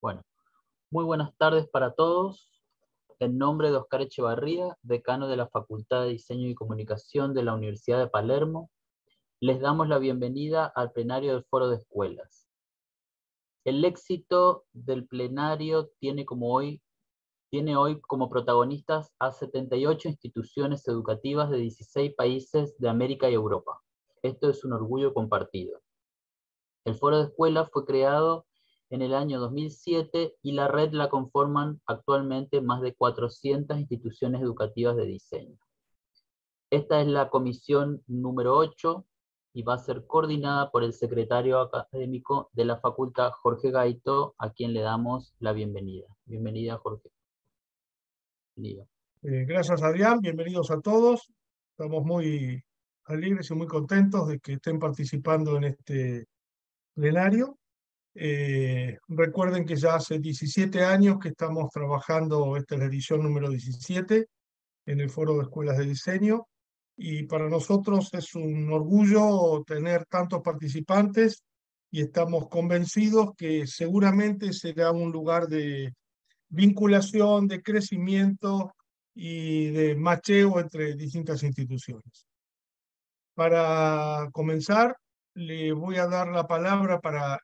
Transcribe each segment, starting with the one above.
Bueno, muy buenas tardes para todos. En nombre de Oscar Echevarría, decano de la Facultad de Diseño y Comunicación de la Universidad de Palermo, les damos la bienvenida al plenario del Foro de Escuelas. El éxito del plenario tiene, como hoy, tiene hoy como protagonistas a 78 instituciones educativas de 16 países de América y Europa. Esto es un orgullo compartido. El Foro de Escuelas fue creado en el año 2007 y la red la conforman actualmente más de 400 instituciones educativas de diseño. Esta es la comisión número 8 y va a ser coordinada por el secretario académico de la facultad, Jorge Gaito, a quien le damos la bienvenida. Bienvenida, Jorge. Eh, gracias, Adrián. Bienvenidos a todos. Estamos muy alegres y muy contentos de que estén participando en este plenario. Eh, recuerden que ya hace 17 años que estamos trabajando, esta es la edición número 17, en el Foro de Escuelas de Diseño, y para nosotros es un orgullo tener tantos participantes y estamos convencidos que seguramente será un lugar de vinculación, de crecimiento y de macheo entre distintas instituciones. Para comenzar, le voy a dar la palabra para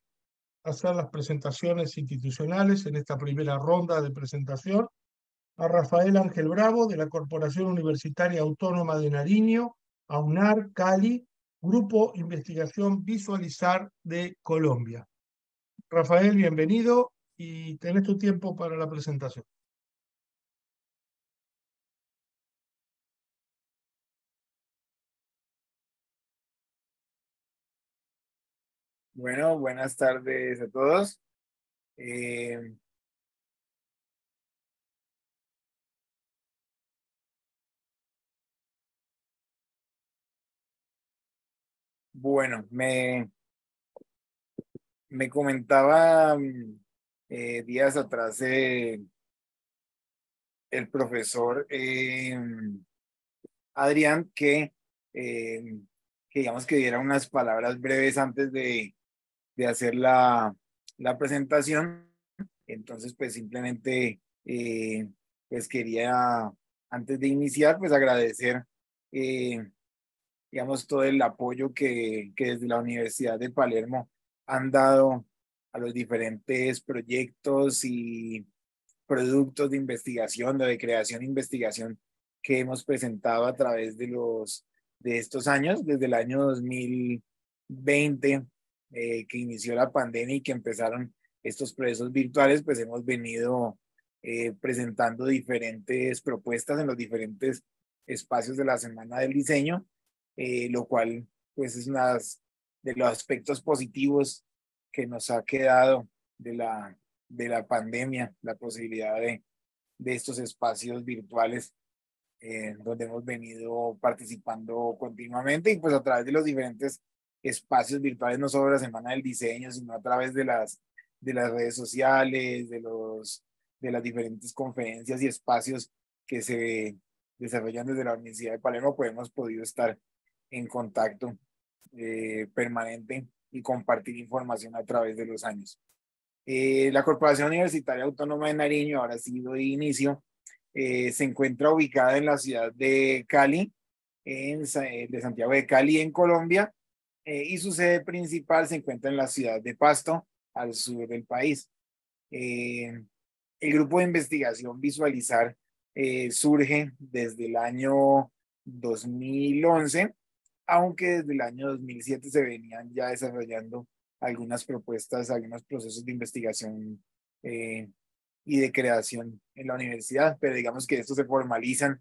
hacer las presentaciones institucionales en esta primera ronda de presentación a Rafael Ángel Bravo de la Corporación Universitaria Autónoma de Nariño, AUNAR, Cali, Grupo Investigación Visualizar de Colombia. Rafael, bienvenido y tenés tu tiempo para la presentación. Bueno, buenas tardes a todos. Eh, bueno, me, me comentaba mm, eh, días atrás eh, el profesor Adrián que, que digamos que diera unas palabras breves antes de, de hacer la, la presentación. Entonces, pues simplemente, eh, pues quería, antes de iniciar, pues agradecer, eh, digamos, todo el apoyo que, que desde la Universidad de Palermo han dado a los diferentes proyectos y productos de investigación, de creación e investigación que hemos presentado a través de los de estos años, desde el año 2020 eh, que inició la pandemia y que empezaron estos procesos virtuales, pues hemos venido eh, presentando diferentes propuestas en los diferentes espacios de la Semana del Diseño, eh, lo cual pues es uno de los aspectos positivos que nos ha quedado de la, de la pandemia, la posibilidad de, de estos espacios virtuales donde hemos venido participando continuamente y pues a través de los diferentes espacios virtuales, no solo la Semana del Diseño, sino a través de las, de las redes sociales, de, los, de las diferentes conferencias y espacios que se desarrollan desde la Universidad de Palermo, pues hemos podido estar en contacto eh, permanente y compartir información a través de los años. Eh, la Corporación Universitaria Autónoma de Nariño, ahora sido de inicio, eh, se encuentra ubicada en la ciudad de Cali, en, de Santiago de Cali, en Colombia, eh, y su sede principal se encuentra en la ciudad de Pasto, al sur del país. Eh, el grupo de investigación Visualizar eh, surge desde el año 2011, aunque desde el año 2007 se venían ya desarrollando algunas propuestas, algunos procesos de investigación y de creación en la universidad, pero digamos que estos se formalizan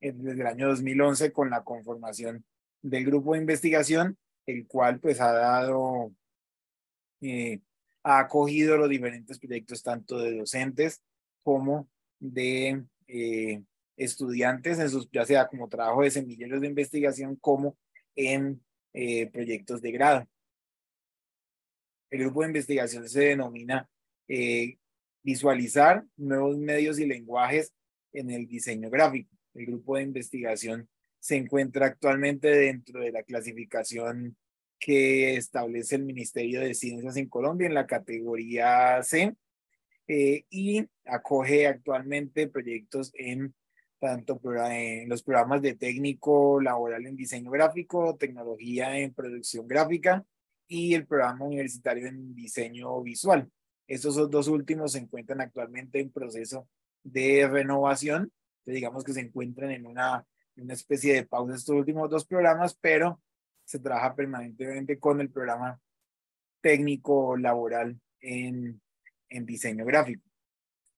desde el año 2011 con la conformación del grupo de investigación el cual pues ha dado, eh, ha acogido los diferentes proyectos tanto de docentes como de eh, estudiantes, en sus, ya sea como trabajo de semilleros de investigación como en eh, proyectos de grado. El grupo de investigación se denomina visualizar nuevos medios y lenguajes en el diseño gráfico. El grupo de investigación se encuentra actualmente dentro de la clasificación que establece el Ministerio de Ciencias en Colombia en la categoría C eh, y acoge actualmente proyectos en tanto en los programas de técnico laboral en diseño gráfico, tecnología en producción gráfica y el programa universitario en diseño visual. Estos dos últimos se encuentran actualmente en proceso de renovación, digamos que se encuentran en una, una especie de pausa estos últimos dos programas, pero se trabaja permanentemente con el programa técnico laboral en, en diseño gráfico.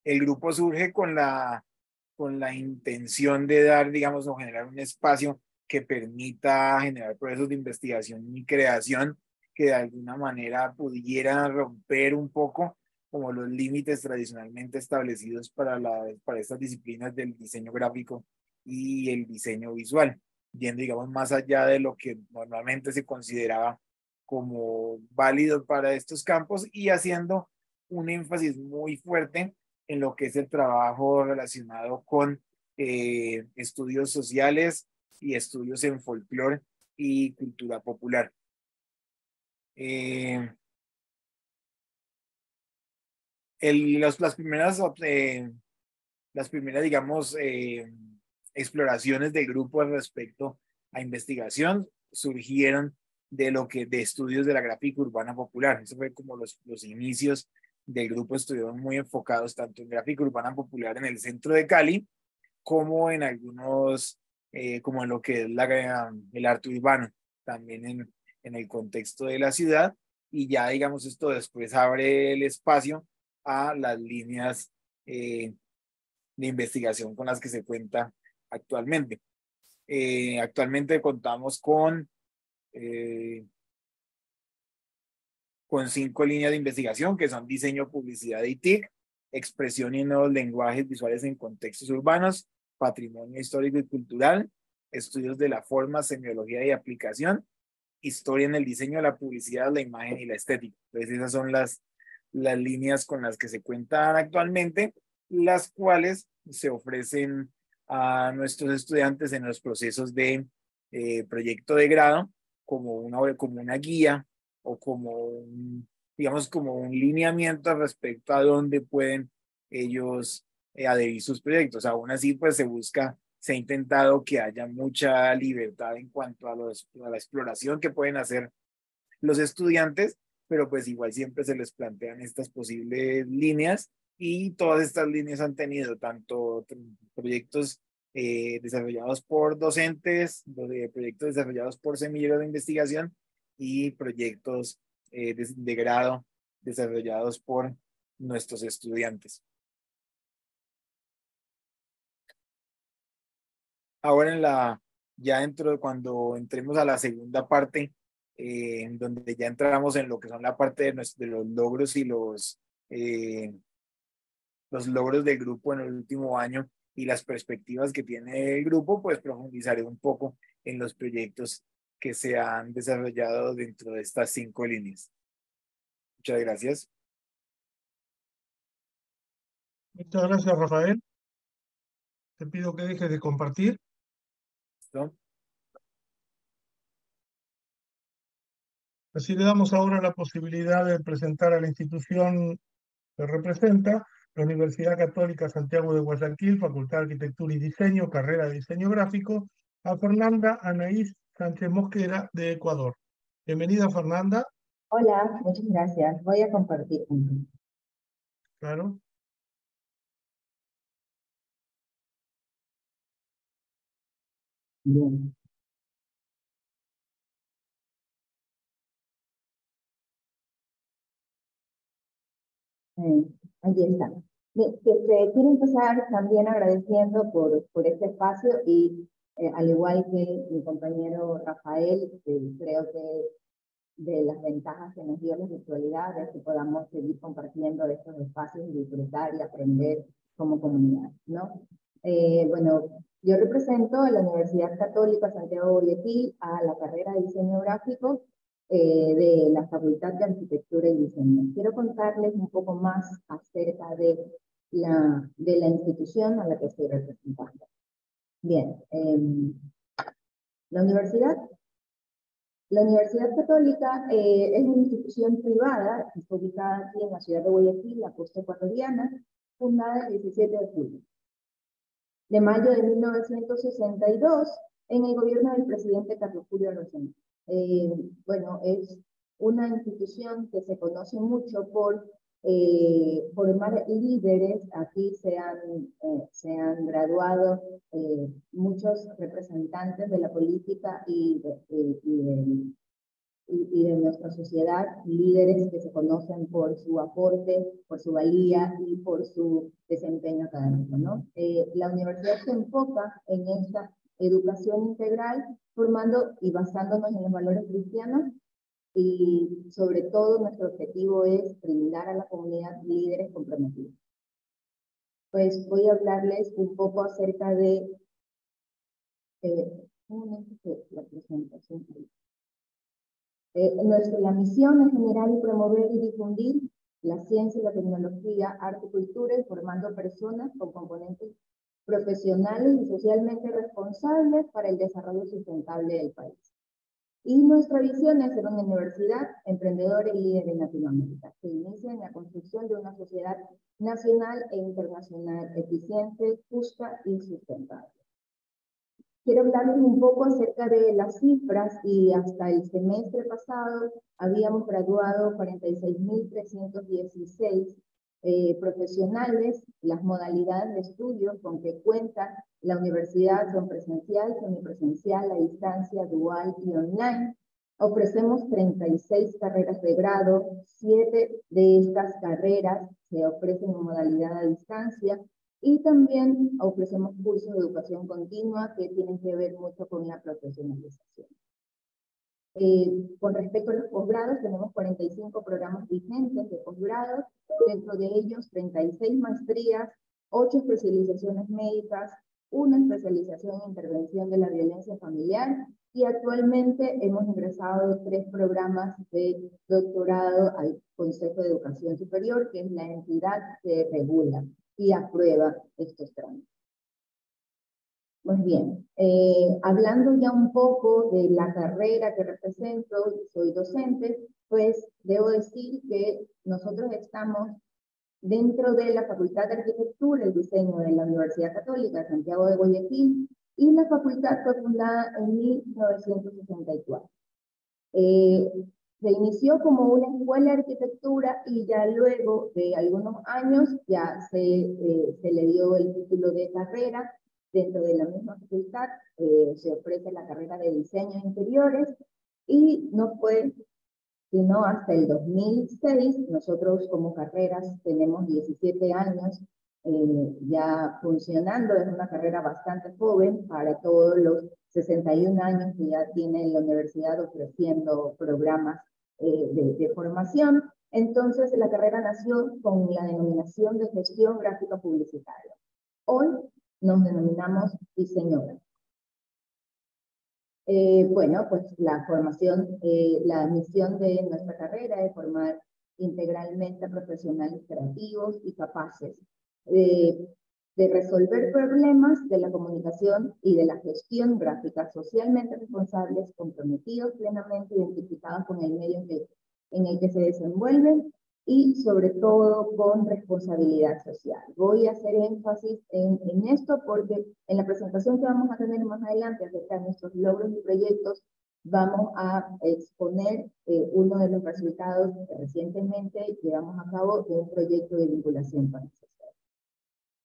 El grupo surge con la, con la intención de dar, digamos, o generar un espacio que permita generar procesos de investigación y creación que de alguna manera pudiera romper un poco como los límites tradicionalmente establecidos para, la, para estas disciplinas del diseño gráfico y el diseño visual, yendo, digamos, más allá de lo que normalmente se consideraba como válido para estos campos y haciendo un énfasis muy fuerte en lo que es el trabajo relacionado con eh, estudios sociales y estudios en folclore y cultura popular. Eh, las primeras, eh, las primeras, digamos, exploraciones del grupo respecto a investigación surgieron de lo que, de estudios de la gráfica urbana popular. Eso fue como los, los inicios del grupo estuvieron muy enfocados tanto en gráfica urbana popular en el centro de Cali, como en algunos, eh, como en lo que es la, el arte urbano, también en, en el contexto de la ciudad. Y ya, digamos, esto después abre el espacio a las líneas eh, de investigación con las que se cuenta actualmente. Eh, actualmente contamos con, eh, con cinco líneas de investigación que son diseño, publicidad y TIC, expresión y nuevos lenguajes visuales en contextos urbanos, patrimonio histórico y cultural, estudios de la forma, semiología y aplicación, historia en el diseño, la publicidad, la imagen y la estética. Entonces esas son las las líneas con las que se cuentan actualmente, las cuales se ofrecen a nuestros estudiantes en los procesos de eh, proyecto de grado como una, como una guía o como un, digamos, como un lineamiento respecto a dónde pueden ellos eh, adherir sus proyectos. Aún así, pues se busca, se ha intentado que haya mucha libertad en cuanto a, los, a la exploración que pueden hacer los estudiantes pero pues igual siempre se les plantean estas posibles líneas y todas estas líneas han tenido tanto proyectos eh, desarrollados por docentes, proyectos desarrollados por semilleros de investigación y proyectos eh, de, de, grado desarrollados por nuestros estudiantes. Ahora en la, ya dentro, cuando entremos a la segunda parte eh, donde ya entramos en lo que son la parte de, los logros y los, eh, los logros del grupo en el último año y las perspectivas que tiene el grupo, pues profundizaré un poco en los proyectos que se han desarrollado dentro de estas cinco líneas. Muchas gracias. Muchas gracias, Rafael. Te pido que dejes de compartir. ¿Listo? Así le damos ahora la posibilidad de presentar a la institución que representa, la Universidad Católica Santiago de Guayaquil, Facultad de Arquitectura y Diseño, carrera de Diseño Gráfico, a Fernanda Anaís Sánchez Mosquera de Ecuador. Bienvenida, Fernanda. Hola, muchas gracias. Voy a compartir. Claro. Bien. Ahí está. quiero empezar también agradeciendo por, por este espacio y eh, al igual que mi compañero Rafael, creo que de las ventajas que nos dio la virtualidad es que podamos seguir compartiendo estos espacios y disfrutar y aprender como comunidad, ¿no? Eh, bueno, yo represento a la Universidad Católica Santiago Guayaquil a la carrera de diseño gráfico eh, de la Facultad de Arquitectura y Diseño. Quiero contarles un poco más acerca de la, de la institución a la que estoy representando. Bien, em, la universidad La Universidad Católica eh, es una institución privada, está ubicada aquí en la ciudad de Guayaquil, la costa ecuatoriana, fundada el 17 de julio. De mayo de 1962, en el gobierno del presidente Carlos Julio Rosendo. Eh, bueno, es una institución que se conoce mucho por eh, formar líderes. Aquí se han, eh, se han graduado muchos representantes de la política y de, y, y, de, nuestra sociedad, líderes que se conocen por su aporte, por su valía y por su desempeño académico. ¿no? la universidad se enfoca en esta educación integral, formando y basándonos en los valores cristianos y sobre todo nuestro objetivo es brindar a la comunidad líderes comprometidos. Pues voy a hablarles un poco acerca de eh, la presentación. Eh, nuestra, la misión es generar y promover y difundir la ciencia la tecnología, arte y cultura, formando personas con componentes profesionales y socialmente responsables para el desarrollo sustentable del país. Y nuestra visión es ser una universidad emprendedora y líder en Latinoamérica, que inicia en la construcción de una sociedad nacional e internacional eficiente, justa y sustentable. Quiero hablarles un poco acerca de las cifras y hasta el semestre pasado habíamos graduado 46.316 eh, profesionales, las modalidades de estudio con que cuenta la universidad son presencial, semipresencial, a distancia, dual y online. Ofrecemos 36 carreras de grado, siete de estas carreras se ofrecen en modalidad a distancia y también ofrecemos cursos de educación continua que tienen que ver mucho con la profesionalización. Eh, con respecto a los posgrados, tenemos 45 programas vigentes de posgrados, dentro de ellos 36 maestrías, 8 especializaciones médicas, una especialización en intervención de la violencia familiar y actualmente hemos ingresado tres programas de doctorado al Consejo de Educación Superior, que es la entidad que regula y aprueba estos trámites. Pues bien, eh, hablando ya un poco de la carrera que represento, soy docente, pues debo decir que nosotros estamos dentro de la Facultad de Arquitectura y Diseño de la Universidad Católica de Santiago de Guayaquil y la facultad fue fundada en 1964. Eh, se inició como una escuela de arquitectura y ya luego de algunos años ya se, eh, se le dio el título de carrera Dentro de la misma facultad eh, se ofrece la carrera de diseño de interiores y no fue sino hasta el 2006. Nosotros como carreras tenemos 17 años eh, ya funcionando. Es una carrera bastante joven para todos los 61 años que ya tiene la universidad ofreciendo programas eh, de, de formación. Entonces, la carrera nació con la denominación de gestión gráfica publicitaria. Hoy nos denominamos diseñadores. Eh, bueno, pues la formación, eh, la misión de nuestra carrera es formar integralmente a profesionales creativos y capaces de resolver problemas de la comunicación y de la gestión gráfica socialmente responsables, comprometidos plenamente, identificados con el medio en, que, en el que se desenvuelven y sobre todo con responsabilidad social. Voy a hacer énfasis en, en, esto porque en la presentación que vamos a tener más adelante acerca de nuestros logros y proyectos, vamos a exponer eh, uno de los resultados que recientemente llevamos a cabo de un proyecto de vinculación con el.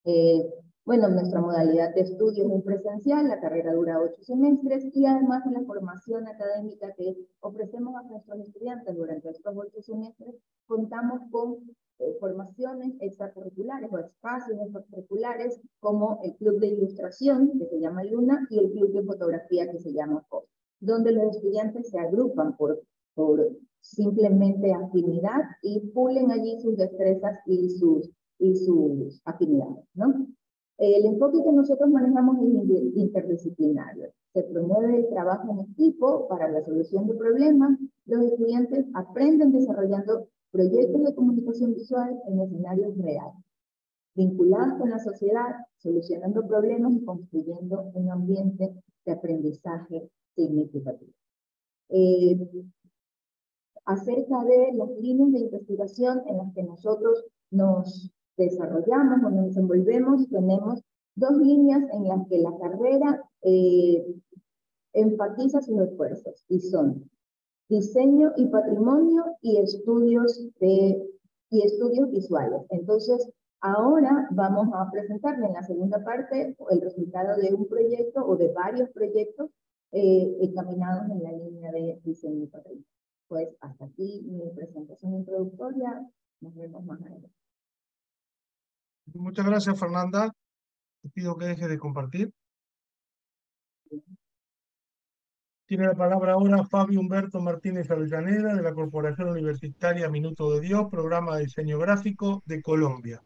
Eh, bueno, nuestra modalidad de estudio es muy presencial, la carrera dura ocho semestres y además de la formación académica que ofrecemos a nuestros estudiantes durante estos ocho semestres, contamos con eh, formaciones extracurriculares o espacios extracurriculares como el club de ilustración que se llama Luna y el club de fotografía que se llama COP, donde los estudiantes se agrupan por, por simplemente afinidad y pulen allí sus destrezas y sus, y sus afinidades, ¿no? El enfoque que nosotros manejamos es interdisciplinario. Se promueve el trabajo en equipo para la solución de problemas. Los estudiantes aprenden desarrollando proyectos de comunicación visual en escenarios reales, vinculados con la sociedad, solucionando problemas y construyendo un ambiente de aprendizaje significativo. eh, acerca de las líneas de investigación en las que nosotros nos desarrollamos o nos desenvolvemos. Tenemos dos líneas en las que la carrera eh, enfatiza sus esfuerzos y son diseño y patrimonio y estudios, de, y estudios visuales. Entonces, ahora vamos a presentarle en la segunda parte el resultado de un proyecto o de varios proyectos eh, encaminados en la línea de diseño y patrimonio. Pues hasta aquí mi presentación introductoria. Nos vemos más adelante. Muchas gracias, Fernanda. Te pido que deje de compartir. Tiene la palabra ahora Fabio Humberto Martínez Avellaneda de la Corporación Universitaria Minuto de Dios, programa de diseño gráfico de Colombia.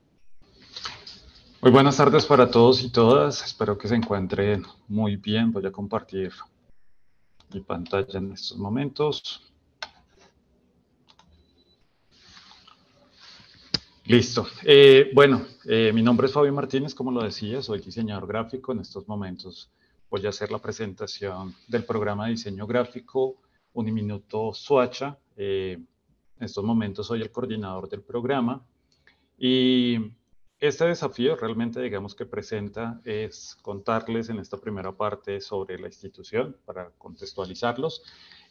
Muy buenas tardes para todos y todas. Espero que se encuentren muy bien. Voy a compartir mi pantalla en estos momentos. Listo. Eh, bueno, eh, mi nombre es Fabio Martínez, como lo decía, soy diseñador gráfico. En estos momentos voy a hacer la presentación del programa de diseño gráfico Uniminuto Suacha. Eh, en estos momentos soy el coordinador del programa y este desafío realmente, digamos, que presenta es contarles en esta primera parte sobre la institución para contextualizarlos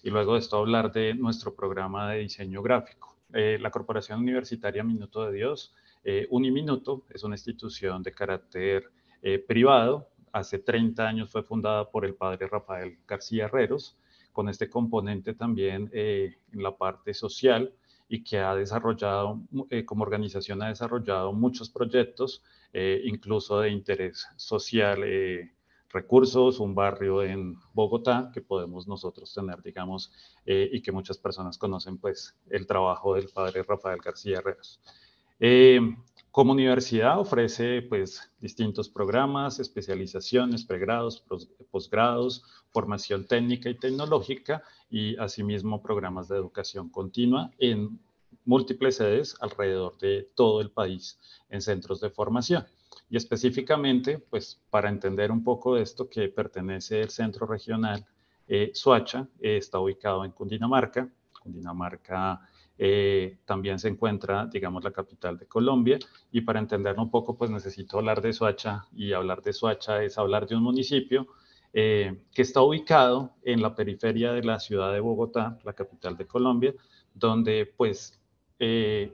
y luego de esto hablar de nuestro programa de diseño gráfico. Eh, la Corporación Universitaria Minuto de Dios, eh, Uniminuto, es una institución de carácter eh, privado. Hace 30 años fue fundada por el padre Rafael García Herreros, con este componente también eh, en la parte social y que ha desarrollado, como organización ha desarrollado muchos proyectos, incluso de interés social, recursos, un barrio en Bogotá que podemos nosotros tener, digamos, y que muchas personas conocen, pues, el trabajo del padre Rafael García Herreros. Como universidad ofrece pues, distintos programas, especializaciones, pregrados, posgrados, formación técnica y tecnológica y asimismo programas de educación continua en múltiples sedes alrededor de todo el país en centros de formación. Y específicamente, pues para entender un poco esto que pertenece el centro regional eh, eh, está ubicado en Cundinamarca. Cundinamarca eh, también se encuentra, digamos, la capital de Colombia. Y para entenderlo un poco, pues necesito hablar de Soacha. Y hablar de Soacha es hablar de un municipio eh, que está ubicado en la periferia de la ciudad de Bogotá, la capital de Colombia, donde pues eh,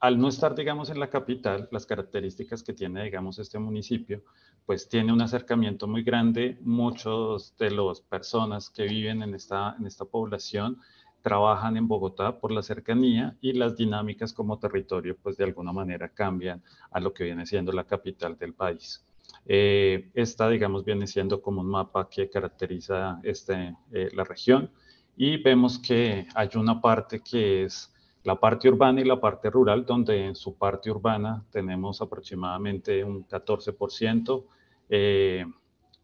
al no estar, digamos, en la capital, las características que tiene, digamos, este municipio, pues tiene un acercamiento muy grande. Muchos de las personas que viven en esta, población trabajan en Bogotá por la cercanía y las dinámicas como territorio, pues de alguna manera cambian a lo que viene siendo la capital del país. Eh, esta, digamos, viene siendo como un mapa que caracteriza este, eh, la región y vemos que hay una parte que es la parte urbana y la parte rural, donde en su parte urbana tenemos aproximadamente un 14%, eh,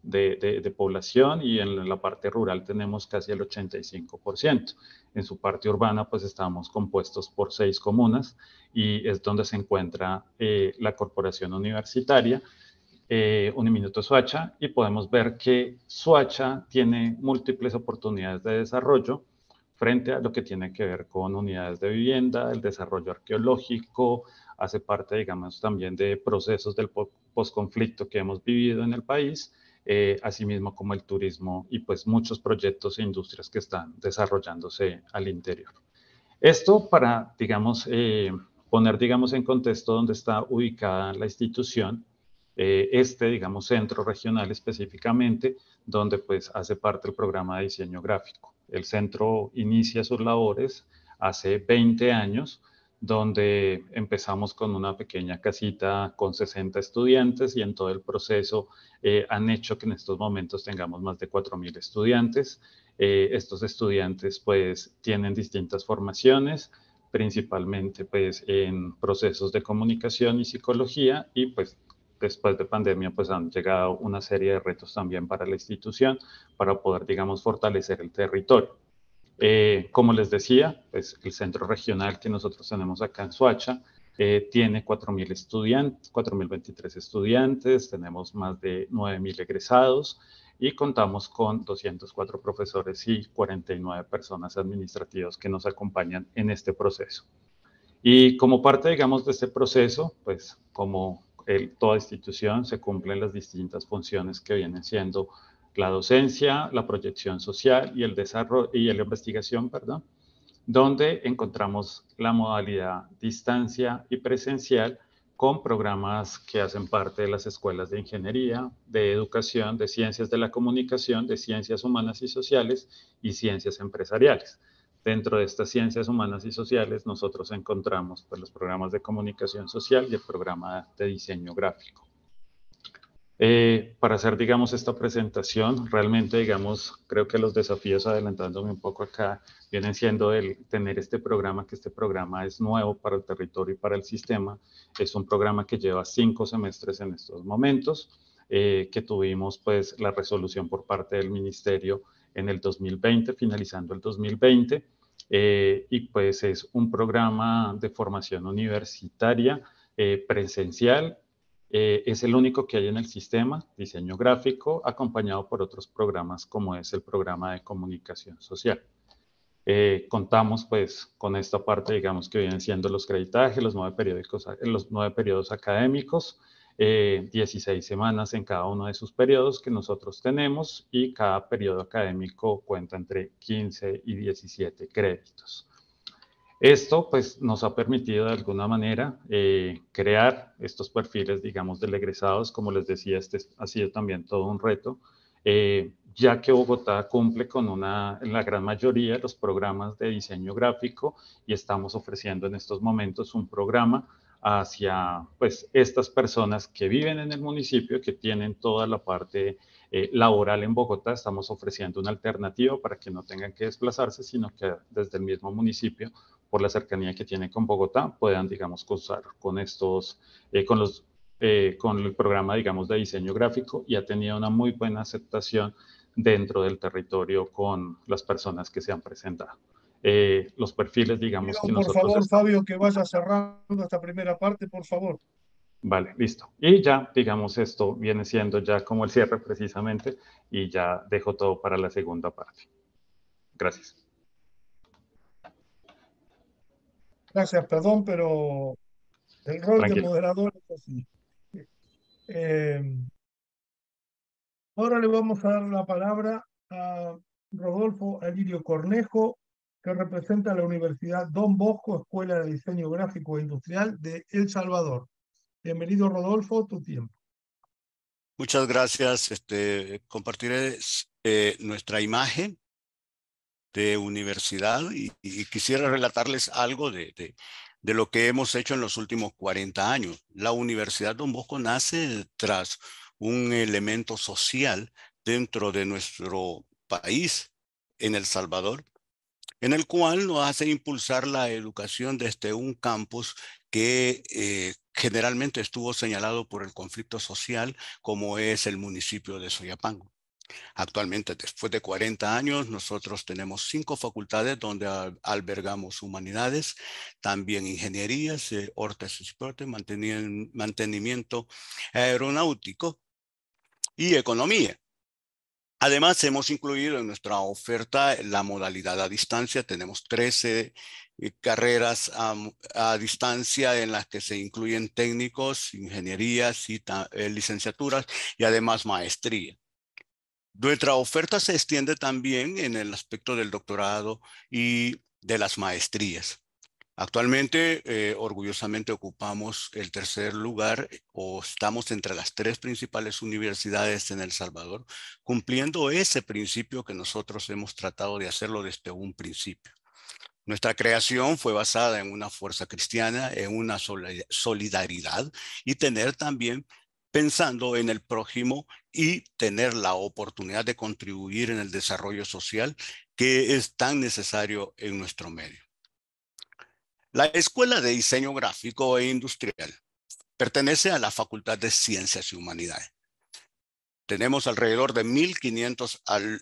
de, población y en la parte rural tenemos casi el 85%. En su parte urbana pues estamos compuestos por seis comunas y es donde se encuentra eh, la corporación universitaria, eh, Suacha, y podemos ver que Suacha tiene múltiples oportunidades de desarrollo frente a lo que tiene que ver con unidades de vivienda, el desarrollo arqueológico, hace parte, digamos, también de procesos del posconflicto que hemos vivido en el país, eh, asimismo como el turismo y pues muchos proyectos e industrias que están desarrollándose al interior. Esto para, digamos, eh, poner, digamos, en contexto dónde está ubicada la institución, eh, este, digamos, centro regional específicamente, donde pues hace parte del programa de diseño gráfico. El centro inicia sus labores hace 20 años, donde empezamos con una pequeña casita con 60 estudiantes y en todo el proceso eh, han hecho que en estos momentos tengamos más de 4.000 estudiantes. Eh, estos estudiantes pues tienen distintas formaciones, principalmente pues en procesos de comunicación y psicología y pues después de pandemia pues han llegado una serie de retos también para la institución para poder digamos fortalecer el territorio. Eh, como les decía, pues el centro regional que nosotros tenemos acá en Suacha eh, tiene 4.000 estudiantes, 4.023 estudiantes, tenemos más de 9.000 egresados y contamos con 204 profesores y 49 personas administrativas que nos acompañan en este proceso. Y como parte, digamos, de este proceso, pues como toda institución se cumplen las distintas funciones que vienen siendo la docencia, la proyección social y el desarrollo y la investigación, perdón, donde encontramos la modalidad distancia y presencial con programas que hacen parte de las escuelas de ingeniería, de educación, de ciencias de la comunicación, de ciencias humanas y sociales y ciencias empresariales. Dentro de estas ciencias humanas y sociales nosotros encontramos pues, los programas de comunicación social y el programa de diseño gráfico. Eh, para hacer, digamos, esta presentación, realmente, digamos, creo que los desafíos, adelantándome un poco acá, vienen siendo el tener este programa, que este programa es nuevo para el territorio y para el sistema. Es un programa que lleva cinco semestres en estos momentos, eh, que tuvimos, pues, la resolución por parte del ministerio en el 2020, finalizando el 2020, eh, y pues es un programa de formación universitaria presencial eh, es el único que hay en el sistema, diseño gráfico, acompañado por otros programas como es el programa de comunicación social. Eh, contamos pues con esta parte, digamos, que vienen siendo los creditajes, los nueve, periódicos, los nueve periodos académicos, 16 eh, semanas en cada uno de sus periodos que nosotros tenemos y cada periodo académico cuenta entre 15 y 17 créditos. Esto pues nos ha permitido de alguna manera eh, crear estos perfiles, digamos, del egresados. Como les decía, este ha sido también todo un reto, eh, ya que Bogotá cumple con una, la gran mayoría de los programas de diseño gráfico y estamos ofreciendo en estos momentos un programa hacia pues estas personas que viven en el municipio, que tienen toda la parte eh, laboral en Bogotá, estamos ofreciendo una alternativa para que no tengan que desplazarse, sino que desde el mismo municipio por la cercanía que tiene con Bogotá, puedan, digamos, cruzar con estos, eh, con los, eh, con el programa, digamos, de diseño gráfico y ha tenido una muy buena aceptación dentro del territorio con las personas que se han presentado. Eh, los perfiles, digamos, que nosotros... Por favor, Fabio, que vaya cerrando esta primera parte, por favor. Vale, listo. Y ya, digamos, esto viene siendo ya como el cierre precisamente y ya dejo todo para la segunda parte. Gracias. Gracias, perdón, pero el rol de moderador es así. Eh, ahora le vamos a dar la palabra a Rodolfo Alirio Cornejo, que representa la Universidad Don Bosco, Escuela de Diseño Gráfico e Industrial de El Salvador. Bienvenido, Rodolfo, tu tiempo. Muchas gracias. Este, compartiré eh, nuestra imagen de universidad y, quisiera relatarles algo de, de, lo que hemos hecho en los últimos 40 años. La Universidad Don Bosco nace tras un elemento social dentro de nuestro país, en El Salvador, en el cual nos hace impulsar la educación desde un campus que eh, generalmente estuvo señalado por el conflicto social, como es el municipio de Soyapango. Actualmente, después de 40 años, nosotros tenemos cinco facultades donde albergamos humanidades, también ingenierías, eh, y mantenimiento aeronáutico y economía. Además, hemos incluido en nuestra oferta la modalidad a distancia. Tenemos 13 eh, carreras a, distancia en las que se incluyen técnicos, ingenierías y eh, licenciaturas y además maestría. Nuestra oferta se extiende también en el aspecto del doctorado y de las maestrías. Actualmente, eh, orgullosamente ocupamos el tercer lugar eh, o estamos entre las tres principales universidades en El Salvador, cumpliendo ese principio que nosotros hemos tratado de hacerlo desde un principio. Nuestra creación fue basada en una fuerza cristiana, en una solidaridad y tener también pensando en el prójimo y tener la oportunidad de contribuir en el desarrollo social que es tan necesario en nuestro medio. La Escuela de Diseño Gráfico e Industrial pertenece a la Facultad de Ciencias y Humanidades. Tenemos alrededor de 1.500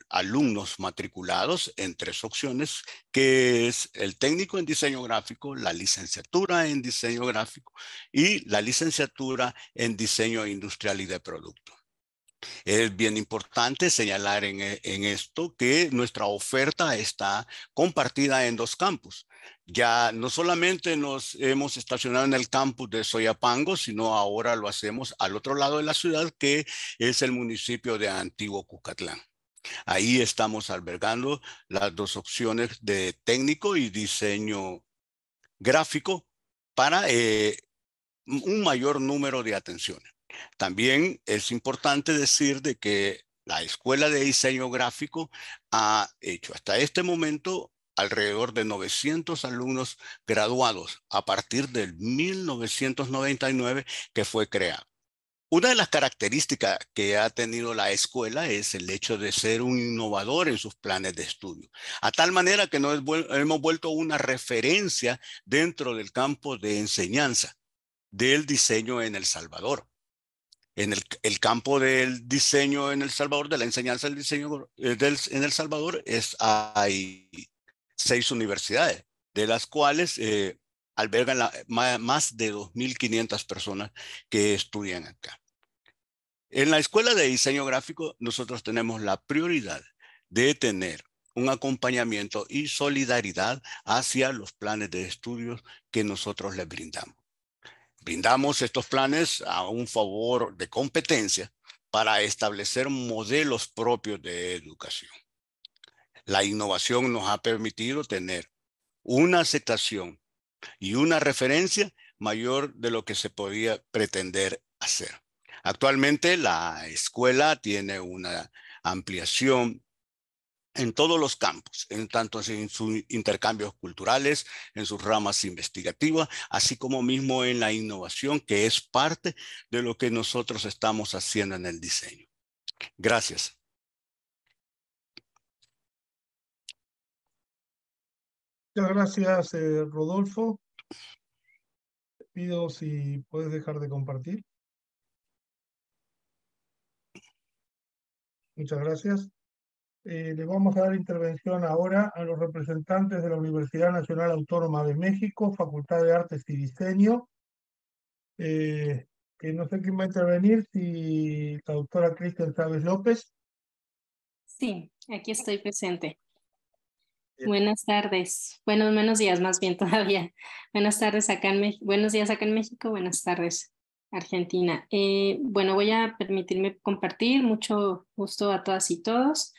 alumnos matriculados en tres opciones, que es el técnico en diseño gráfico, la licenciatura en diseño gráfico y la licenciatura en diseño industrial y de producto. Es bien importante señalar en, en, esto que nuestra oferta está compartida en dos campos. Ya no solamente nos hemos estacionado en el campus de Soyapango, sino ahora lo hacemos al otro lado de la ciudad, que es el municipio de Antiguo Cucatlán. Ahí estamos albergando las dos opciones de técnico y diseño gráfico para eh, un mayor número de atenciones. También es importante decir de que la Escuela de Diseño Gráfico ha hecho hasta este momento alrededor de 900 alumnos graduados a partir del 1999 que fue creado. Una de las características que ha tenido la escuela es el hecho de ser un innovador en sus planes de estudio, a tal manera que nos hemos vuelto una referencia dentro del campo de enseñanza del diseño en El Salvador. En el, campo del diseño en El Salvador, de la enseñanza del diseño eh, en El Salvador, es, hay seis universidades, de las cuales eh, albergan más de 2.500 personas que estudian acá. En la Escuela de Diseño Gráfico, nosotros tenemos la prioridad de tener un acompañamiento y solidaridad hacia los planes de estudios que nosotros les brindamos. Brindamos estos planes a un favor de competencia para establecer modelos propios de educación. La innovación nos ha permitido tener una aceptación y una referencia mayor de lo que se podía pretender hacer. Actualmente la escuela tiene una ampliación en todos los campos, en tanto en sus intercambios culturales, en sus ramas investigativas, así como mismo en la innovación, que es parte de lo que nosotros estamos haciendo en el diseño. Gracias. Muchas gracias, eh, Rodolfo. Te pido si puedes dejar de compartir. Muchas gracias. Eh, le vamos a dar intervención ahora a los representantes de la Universidad Nacional Autónoma de México, Facultad de Artes y Diseño. Eh, que no sé quién va a intervenir, si la doctora Cristian Chávez López. Sí, aquí estoy presente. Buenas tardes. Buenos, buenos días, más bien todavía. Buenas tardes acá en México. Buenos días acá en México. Buenas tardes, Argentina. Eh, bueno, voy a permitirme compartir. Mucho gusto a todas y todos.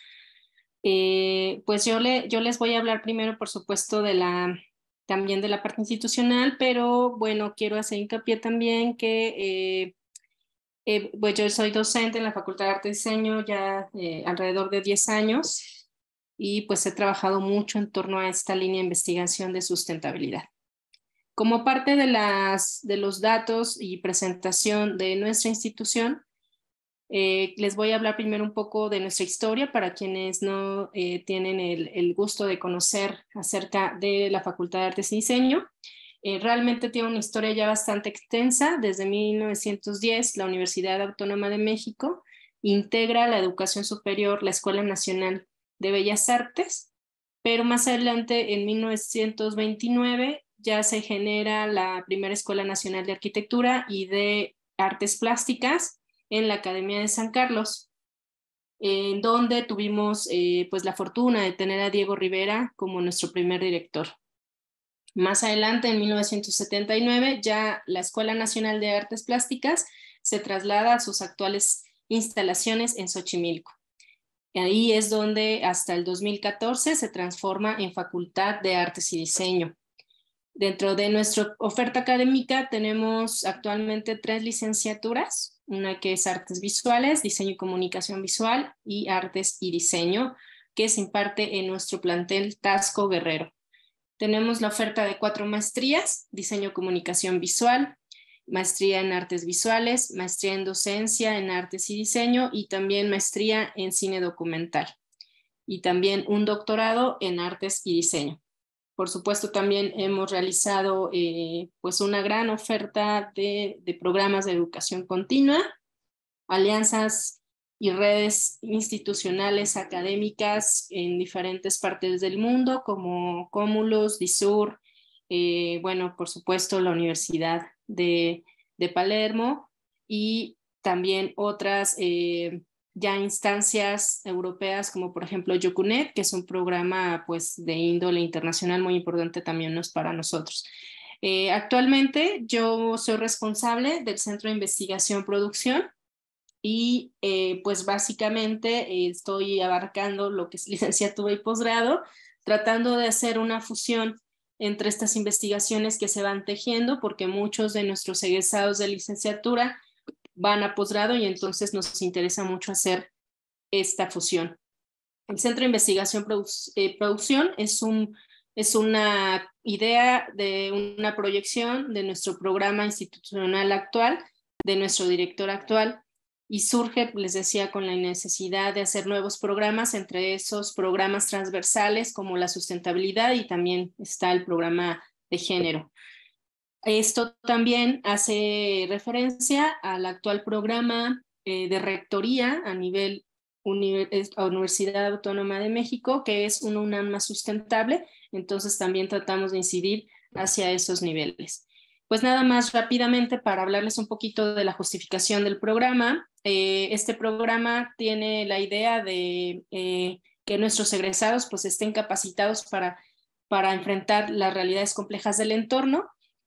Eh, pues yo, le, yo les voy a hablar primero, por supuesto, de la también de la parte institucional, pero bueno, quiero hacer hincapié también que eh, pues yo soy docente en la Facultad de Arte y Diseño ya alrededor de 10 años y pues he trabajado mucho en torno a esta línea de investigación de sustentabilidad. Como parte de, las, de los datos y presentación de nuestra institución, eh, les voy a hablar primero un poco de nuestra historia para quienes no eh, tienen el, gusto de conocer acerca de la Facultad de Artes y Diseño. Eh, realmente tiene una historia ya bastante extensa. Desde 1910, la Universidad Autónoma de México integra la educación superior, la Escuela Nacional de Bellas Artes, pero más adelante, en 1929, ya se genera la primera Escuela Nacional de Arquitectura y de Artes Plásticas en la Academia de San Carlos, en donde tuvimos eh, pues la fortuna de tener a Diego Rivera como nuestro primer director. Más adelante, en 1979, ya la Escuela Nacional de Artes Plásticas se traslada a sus actuales instalaciones en Xochimilco. Ahí es donde hasta el 2014 se transforma en Facultad de Artes y Diseño. Dentro de nuestra oferta académica tenemos actualmente tres licenciaturas, una que es Artes Visuales, Diseño y Comunicación Visual y Artes y Diseño, que se imparte en nuestro plantel Tasco Guerrero. Tenemos la oferta de cuatro maestrías, Diseño y Comunicación Visual, maestría en artes visuales, maestría en docencia en artes y diseño y también maestría en cine documental y también un doctorado en artes y diseño. Por supuesto, también hemos realizado eh, pues una gran oferta de, programas de educación continua, alianzas y redes institucionales académicas en diferentes partes del mundo, como Cómulos, DISUR, eh, bueno, por supuesto, la Universidad de, Palermo y también otras eh, ya instancias europeas como por ejemplo Yocunet, que es un programa pues de índole internacional muy importante también para nosotros. Eh, actualmente yo soy responsable del Centro de Investigación Producción y eh, pues básicamente estoy abarcando lo que es licenciatura y posgrado, tratando de hacer una fusión entre estas investigaciones que se van tejiendo, porque muchos de nuestros egresados de licenciatura van a posgrado y entonces nos interesa mucho hacer esta fusión. El Centro de Investigación eh, Producción es, un, es una idea de una proyección de nuestro programa institucional actual, de nuestro director actual, y surge, les decía, con la necesidad de hacer nuevos programas, entre esos programas transversales como la sustentabilidad y también está el programa de género. Esto también hace referencia al actual programa eh, de rectoría a nivel Universidad Autónoma de México, que es un UNAM más sustentable, entonces también tratamos de incidir hacia esos niveles. Pues nada más rápidamente para hablarles un poquito de la justificación del programa. Eh, este programa tiene la idea de eh, que nuestros egresados pues estén capacitados para, para enfrentar las realidades complejas del entorno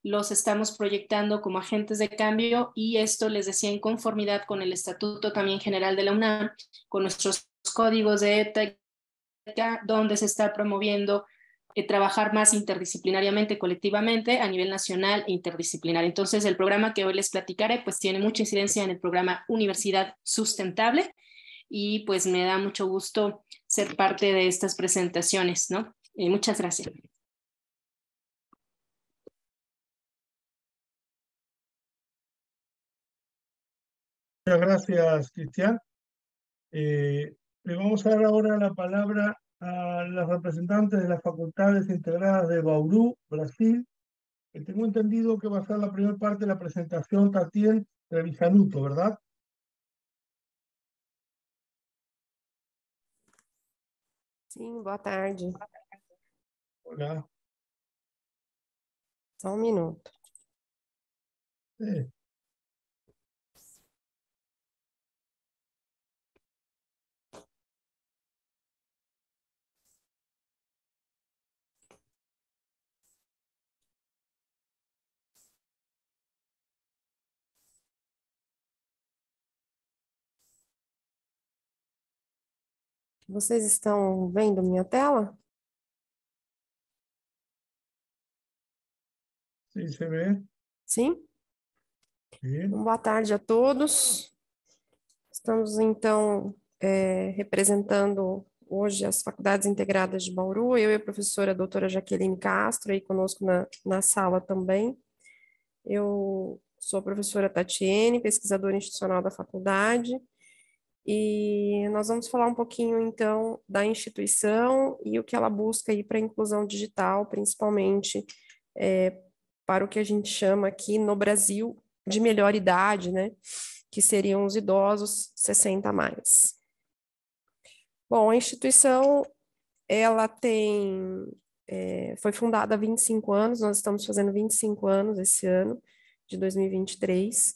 los estamos proyectando como agentes de cambio y esto les decía en conformidad con el Estatuto también General de la UNAM, con nuestros códigos de ética, donde se está promoviendo eh, trabajar más interdisciplinariamente, colectivamente, a nivel nacional e interdisciplinar. Entonces, el programa que hoy les platicaré, pues tiene mucha incidencia en el programa Universidad Sustentable y pues me da mucho gusto ser parte de estas presentaciones, ¿no? Eh, muchas gracias. Muchas gracias, Cristian. Eh, le vamos a dar ahora la palabra a las representantes de las facultades integradas de Bauru, Brasil. Que tengo entendido que va a ser la primera parte de la presentación Tatien Trevisanuto, ¿verdad? Sí, boa tarde. Hola. Só un minuto. Sí. Vocês estão vendo minha tela? Sim, você vê. Sim? Sim. Então, boa tarde a todos. Estamos, então, é, representando hoje as Faculdades Integradas de Bauru, eu e a professora doutora Jaqueline Castro, aí conosco na, na sala também. Eu sou a professora Tatiene, pesquisadora institucional da faculdade, e nós vamos falar um pouquinho, então, da instituição e o que ela busca aí para a inclusão digital, principalmente é, para o que a gente chama aqui no Brasil de melhor idade, né? Que seriam os idosos 60 a mais. Bom, a instituição, ela tem, é, foi fundada há 25 anos, nós estamos fazendo 25 anos esse ano, de 2023.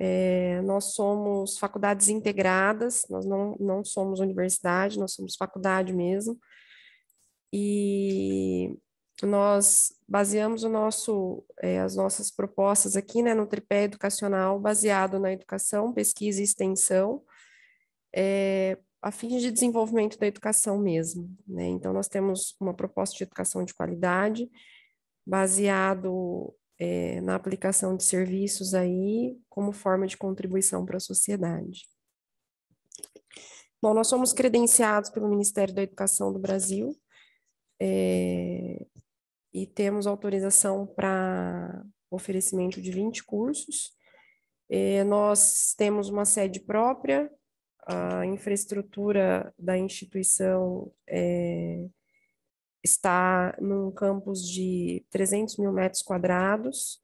É, nós somos faculdades integradas, nós não, não somos universidade, nós somos faculdade mesmo. E nós baseamos o nosso, é, as nossas propostas aqui né, no tripé educacional, baseado na educação, pesquisa e extensão, é, a fim de desenvolvimento da educação mesmo. Né? Então, nós temos uma proposta de educação de qualidade, baseado é, na aplicação de serviços aí como forma de contribuição para a sociedade. Bom, nós somos credenciados pelo Ministério da Educação do Brasil é, e temos autorização para oferecimento de 20 cursos. É, nós temos uma sede própria, a infraestrutura da instituição é, está num campus de 300 mil metros quadrados,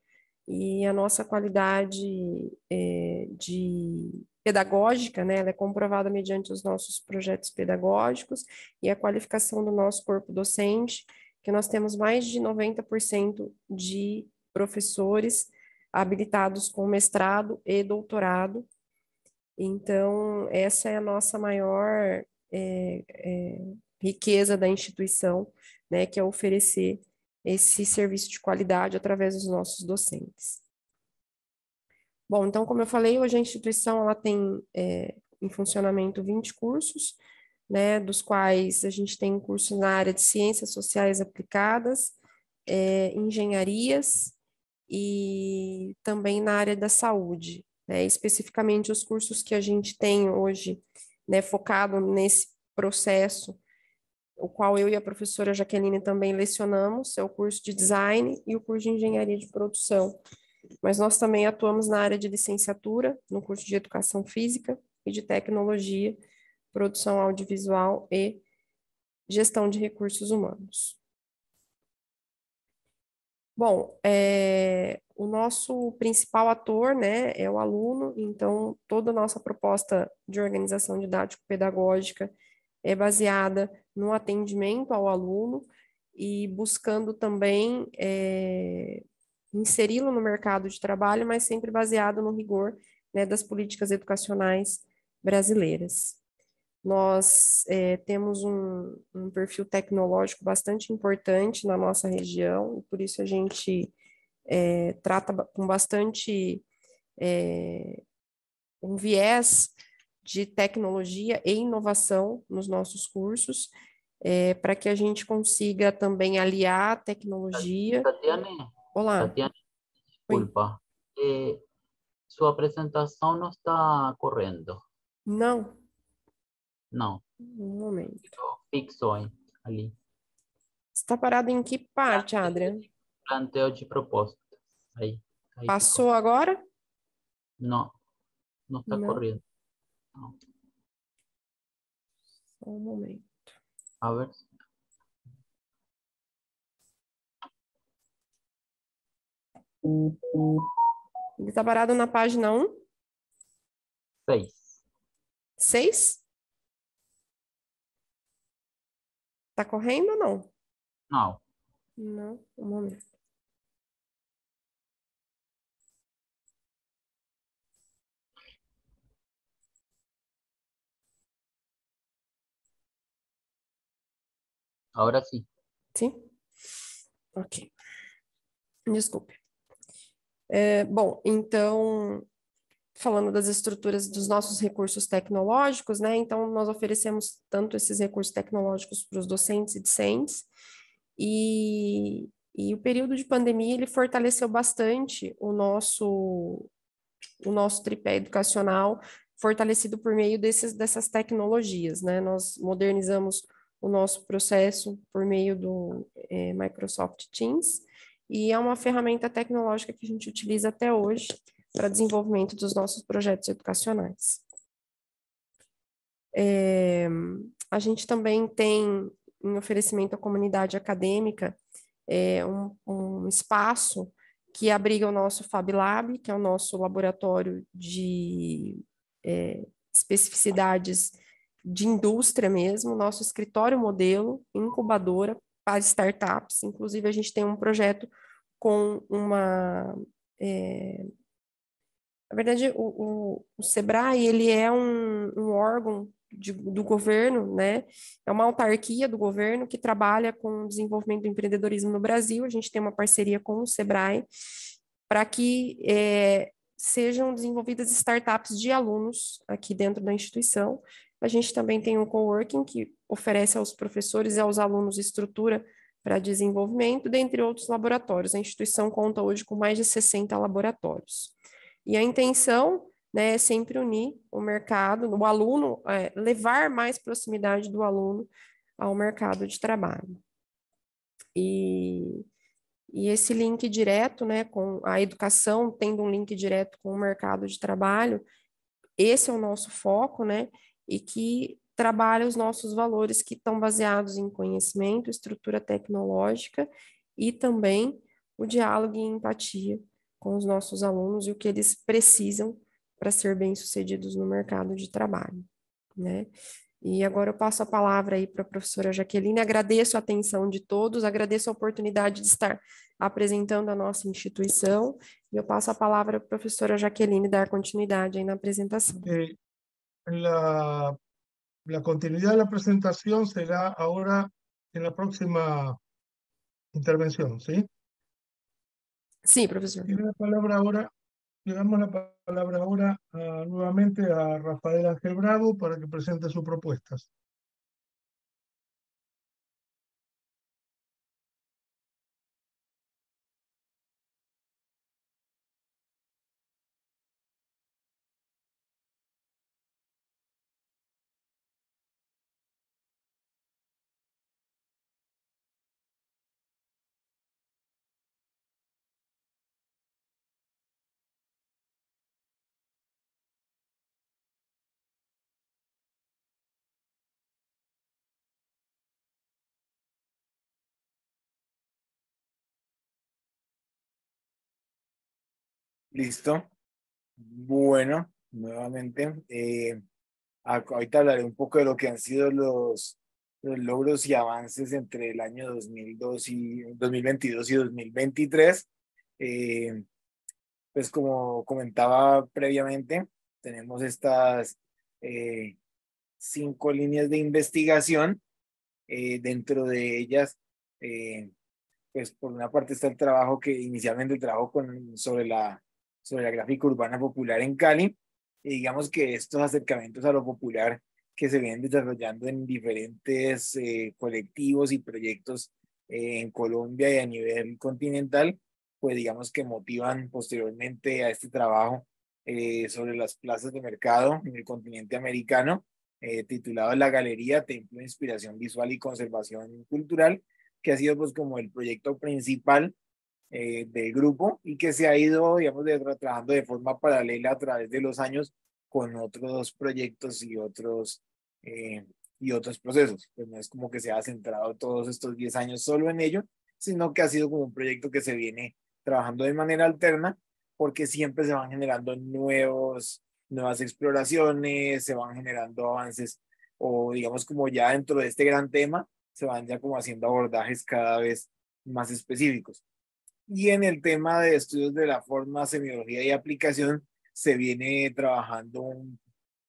e a nossa qualidade é, de pedagógica, né, ela é comprovada mediante os nossos projetos pedagógicos e a qualificação do nosso corpo docente, que nós temos mais de 90% de professores habilitados com mestrado e doutorado. Então, essa é a nossa maior é, é, riqueza da instituição, né, que é oferecer esse serviço de qualidade através dos nossos docentes. Bom, então, como eu falei, hoje a instituição ela tem é, em funcionamento 20 cursos, né, dos quais a gente tem curso na área de ciências sociais aplicadas, é, engenharias e também na área da saúde. Né, especificamente os cursos que a gente tem hoje, né, focado nesse processo, o qual eu e a professora Jaqueline também lecionamos, é o curso de design e o curso de engenharia de produção. Mas nós também atuamos na área de licenciatura, no curso de educação física e de tecnologia, produção audiovisual e gestão de recursos humanos. Bom, é, o nosso principal ator, né, é o aluno, então toda a nossa proposta de organização didático-pedagógica é baseada no atendimento ao aluno e buscando também é, inseri-lo no mercado de trabalho, mas sempre baseado no rigor né, das políticas educacionais brasileiras. Nós é, temos um, um, perfil tecnológico bastante importante na nossa região, e por isso a gente é, trata com bastante é, um viés de tecnologia e inovação nos nossos cursos, é, para que a gente consiga também aliar a tecnologia. Tatiane, Olá. Tatiane, desculpa. É, sua apresentação não está correndo. Não. Não. Um momento. Fixo ali. Está parado em que parte, Adrian? Planteo de proposta. Aí. aí Passou ficou. agora? Não. Não está correndo. Só um momento. A ver. Ele está parado na página 1? Seis. Seis? Tá correndo ou não? Não. Não, um momento. Agora sim. Sim? Ok. Desculpe. É, bom, então, falando das estruturas dos nossos recursos tecnológicos, né? Então, nós oferecemos tanto esses recursos tecnológicos para os docentes e discentes, e, e o período de pandemia, ele fortaleceu bastante o nosso, o nosso tripé educacional, fortalecido por meio desses, dessas tecnologias, né? Nós modernizamos o nosso processo por meio do é, Microsoft Teams, e é uma ferramenta tecnológica que a gente utiliza até hoje, para desenvolvimento dos nossos projetos educacionais. É, a gente também tem em oferecimento à comunidade acadêmica é, um, um, espaço que abriga o nosso Fab Lab, que é o nosso laboratório de é, especificidades de indústria mesmo, nosso escritório modelo, incubadora para startups. Inclusive, a gente tem um projeto com uma é, na verdade, o, o, o SEBRAE, ele é um, um órgão de, do governo, né? É uma autarquia do governo que trabalha com o desenvolvimento do empreendedorismo no Brasil. A gente tem uma parceria com o SEBRAE para que é, sejam desenvolvidas startups de alunos aqui dentro da instituição. A gente também tem um coworking que oferece aos professores e aos alunos estrutura para desenvolvimento, dentre outros laboratórios. A instituição conta hoje com mais de 60 laboratórios. E a intenção né, é sempre unir o mercado, o aluno, é, levar mais proximidade do aluno ao mercado de trabalho. E, e esse link direto, né, com a educação tendo um link direto com o mercado de trabalho, esse é o nosso foco, né, e que trabalha os nossos valores que estão baseados em conhecimento, estrutura tecnológica e também o diálogo e empatia com os nossos alunos e o que eles precisam para ser bem-sucedidos no mercado de trabalho, né? E agora eu passo a palavra aí para a professora Jaqueline. Agradeço a atenção de todos, agradeço a oportunidade de estar apresentando a nossa instituição e eu passo a palavra para a professora Jaqueline dar continuidade aí na apresentação. Eh, la, la continuidad de la presentación será ahora en la próxima intervención, ¿sí? Sí, profesor. Tiene la palabra ahora le damos la palabra ahora nuevamente a Rafael Ángel Bravo para que presente sus propuestas. Listo. Bueno, nuevamente, eh, ahorita hablaré un poco de lo que han sido los, logros y avances entre el año 2002 y 2022 y 2023. Eh, pues como comentaba previamente, tenemos estas eh, cinco líneas de investigación. Eh, dentro de ellas, pues por una parte está el trabajo que inicialmente el trabajo con, sobre la sobre la gráfica urbana popular en Cali. Y digamos que estos acercamientos a lo popular que se vienen desarrollando en diferentes eh, colectivos y proyectos eh, en Colombia y a nivel continental, pues digamos que motivan posteriormente a este trabajo eh, sobre las plazas de mercado en el continente americano, titulado La Galería, Templo de Inspiración Visual y Conservación Cultural, que ha sido pues como el proyecto principal eh, del grupo y que se ha ido, digamos, de, trabajando de forma paralela a través de los años con otros proyectos y otros, eh, y otros procesos. Pues no es como que se ha centrado todos estos 10 años solo en ello, sino que ha sido como un proyecto que se viene trabajando de manera alterna porque siempre se van generando nuevos, nuevas exploraciones, se van generando avances o digamos como ya dentro de este gran tema se van ya como haciendo abordajes cada vez más específicos. Y en el tema de estudios de la forma, semiología y aplicación, se viene trabajando un,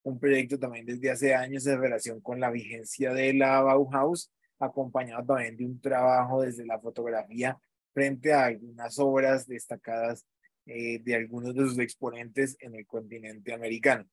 un proyecto también desde hace años en relación con la vigencia de la Bauhaus, acompañado también de un trabajo desde la fotografía frente a algunas obras destacadas eh, de algunos de sus exponentes en el continente americano.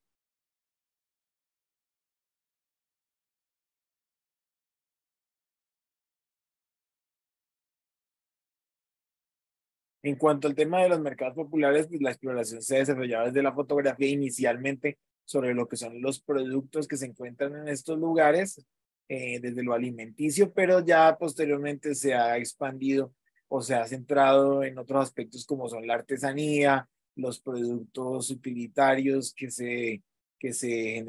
En cuanto al tema de los mercados populares, pues la exploración se desarrollaba desde la fotografía inicialmente sobre lo que son los productos que se encuentran en estos lugares, eh, desde lo alimenticio, pero ya posteriormente se ha expandido o se ha centrado en otros aspectos como son la artesanía, los productos utilitarios que se, que se,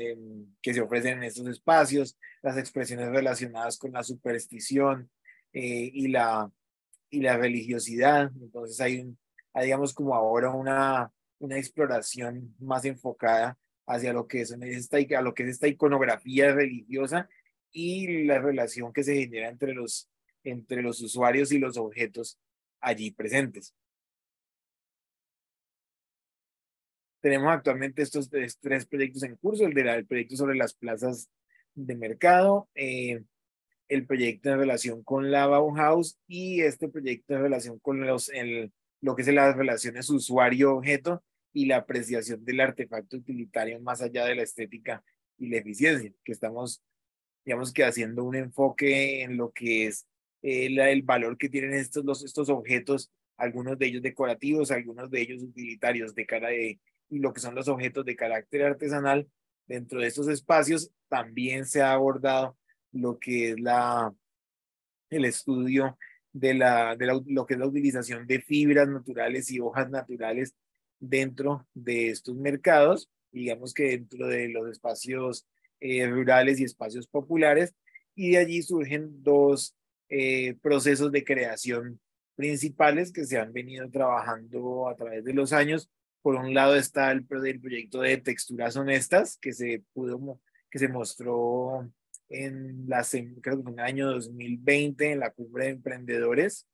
que se ofrecen en estos espacios, las expresiones relacionadas con la superstición eh, y la y la religiosidad. Entonces hay, un, digamos, como ahora una, una exploración más enfocada hacia lo que es, esta, lo que es esta iconografía religiosa y la relación que se genera entre los, entre los usuarios y los objetos allí presentes. Tenemos actualmente estos tres, proyectos en curso, el del proyecto sobre las plazas de mercado, eh, el proyecto en relación con la Bauhaus y este proyecto en relación con los, el, lo que es las relaciones usuario-objeto y la apreciación del artefacto utilitario más allá de la estética y la eficiencia, que estamos, digamos que haciendo un enfoque en lo que es el, eh, el valor que tienen estos, los, estos objetos, algunos de ellos decorativos, algunos de ellos utilitarios de cara de, y lo que son los objetos de carácter artesanal dentro de estos espacios, también se ha abordado lo que es la, el estudio de, la, de lo que es la utilización de fibras naturales y hojas naturales dentro de estos mercados, digamos que dentro de los espacios eh, rurales y espacios populares, y de allí surgen dos eh, procesos de creación principales que se han venido trabajando a través de los años. Por un lado está el, el proyecto de texturas honestas que se pudo, que se mostró en, el año 2020 en la cumbre de emprendedores,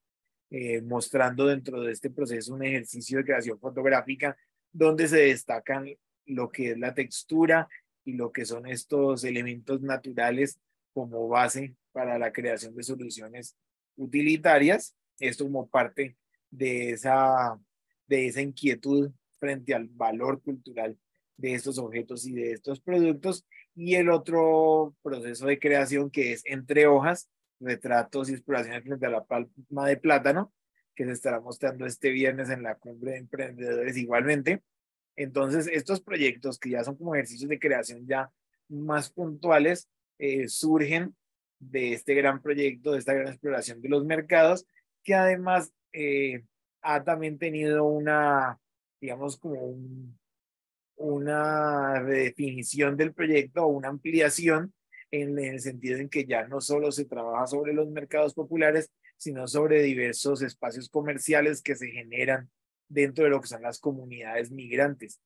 eh, mostrando dentro de este proceso un ejercicio de creación fotográfica donde se destacan lo que es la textura y lo que son estos elementos naturales como base para la creación de soluciones utilitarias. Esto como parte de esa, de esa inquietud frente al valor cultural de estos objetos y de estos productos. Y el otro proceso de creación que es entre hojas, retratos y exploraciones frente a la palma de plátano, que se estará mostrando este viernes en la cumbre de emprendedores igualmente. Entonces, estos proyectos que ya son como ejercicios de creación ya más puntuales, eh, surgen de este gran proyecto, de esta gran exploración de los mercados, que además eh, ha también tenido una, digamos, como un, una redefinición del proyecto o una ampliación en, el sentido en que ya no solo se trabaja sobre los mercados populares, sino sobre diversos espacios comerciales que se generan dentro de lo que son las comunidades migrantes,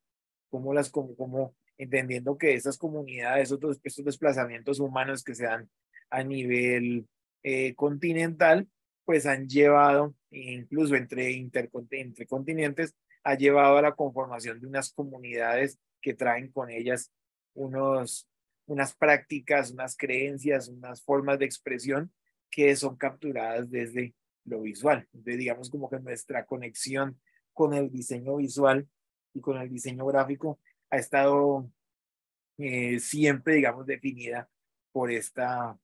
como las como, como entendiendo que estas comunidades, otros estos desplazamientos humanos que se dan a nivel eh, continental, pues han llevado, incluso entre, entre continentes, ha llevado a la conformación de unas comunidades que traen con ellas unos, unas prácticas, unas creencias, unas formas de expresión que son capturadas desde lo visual. Entonces, digamos como que nuestra conexión con el diseño visual y con el diseño gráfico ha estado eh, siempre, digamos, definida por esta,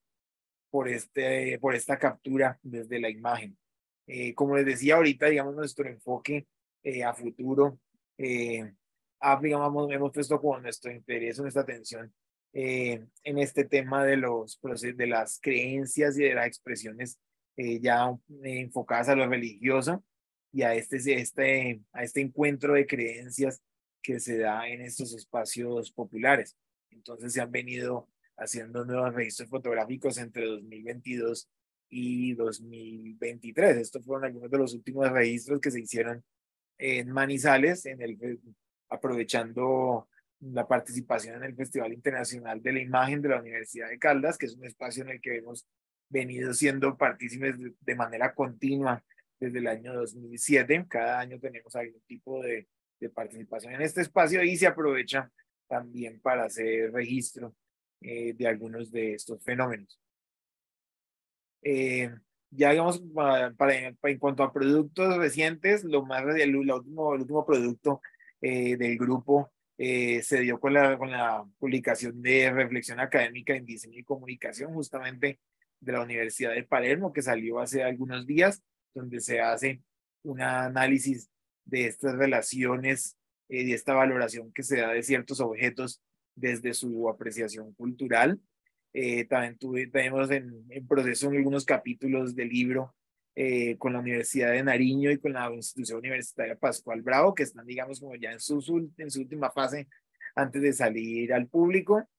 por, este, por esta captura desde la imagen. Eh, como les decía ahorita, digamos, nuestro enfoque eh, a futuro, digamos, hemos puesto con nuestro interés, nuestra atención en este tema de, los, de las creencias y de las expresiones ya enfocadas a lo religioso y a este, este, a este encuentro de creencias que se da en estos espacios populares. Entonces se han venido haciendo nuevos registros fotográficos entre 2022 y 2023. Estos fueron algunos de los últimos registros que se hicieron en Manizales, en el, aprovechando la participación en el Festival Internacional de la Imagen de la Universidad de Caldas, que es un espacio en el que hemos venido siendo partícipes de manera continua desde el año 2007. Cada año tenemos algún tipo de, de participación en este espacio y se aprovecha también para hacer registro eh, de algunos de estos fenómenos. Eh, ya digamos, para, en cuanto a productos recientes, lo más el, último, el último producto eh, del grupo se dio con la, con la publicación de Reflexión Académica en Diseño y Comunicación, justamente de la Universidad de Palermo, que salió hace algunos días donde se hace un análisis de estas relaciones y de esta valoración que se da de ciertos objetos desde su apreciación cultural. Eh, también tenemos en, en, proceso algunos capítulos del libro eh, con la Universidad de Nariño y con la institución universitaria Pascual Bravo, que están, digamos, como ya en su, en su última fase antes de salir al público.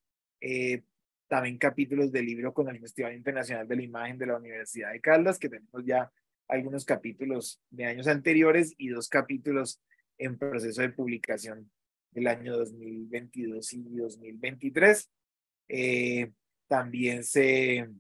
Eh, también capítulos del libro con el Festival Internacional de la Imagen de la Universidad de Caldas, que tenemos ya algunos capítulos de años anteriores y dos capítulos en proceso de publicación del año 2022 y 2023. Eh, también se,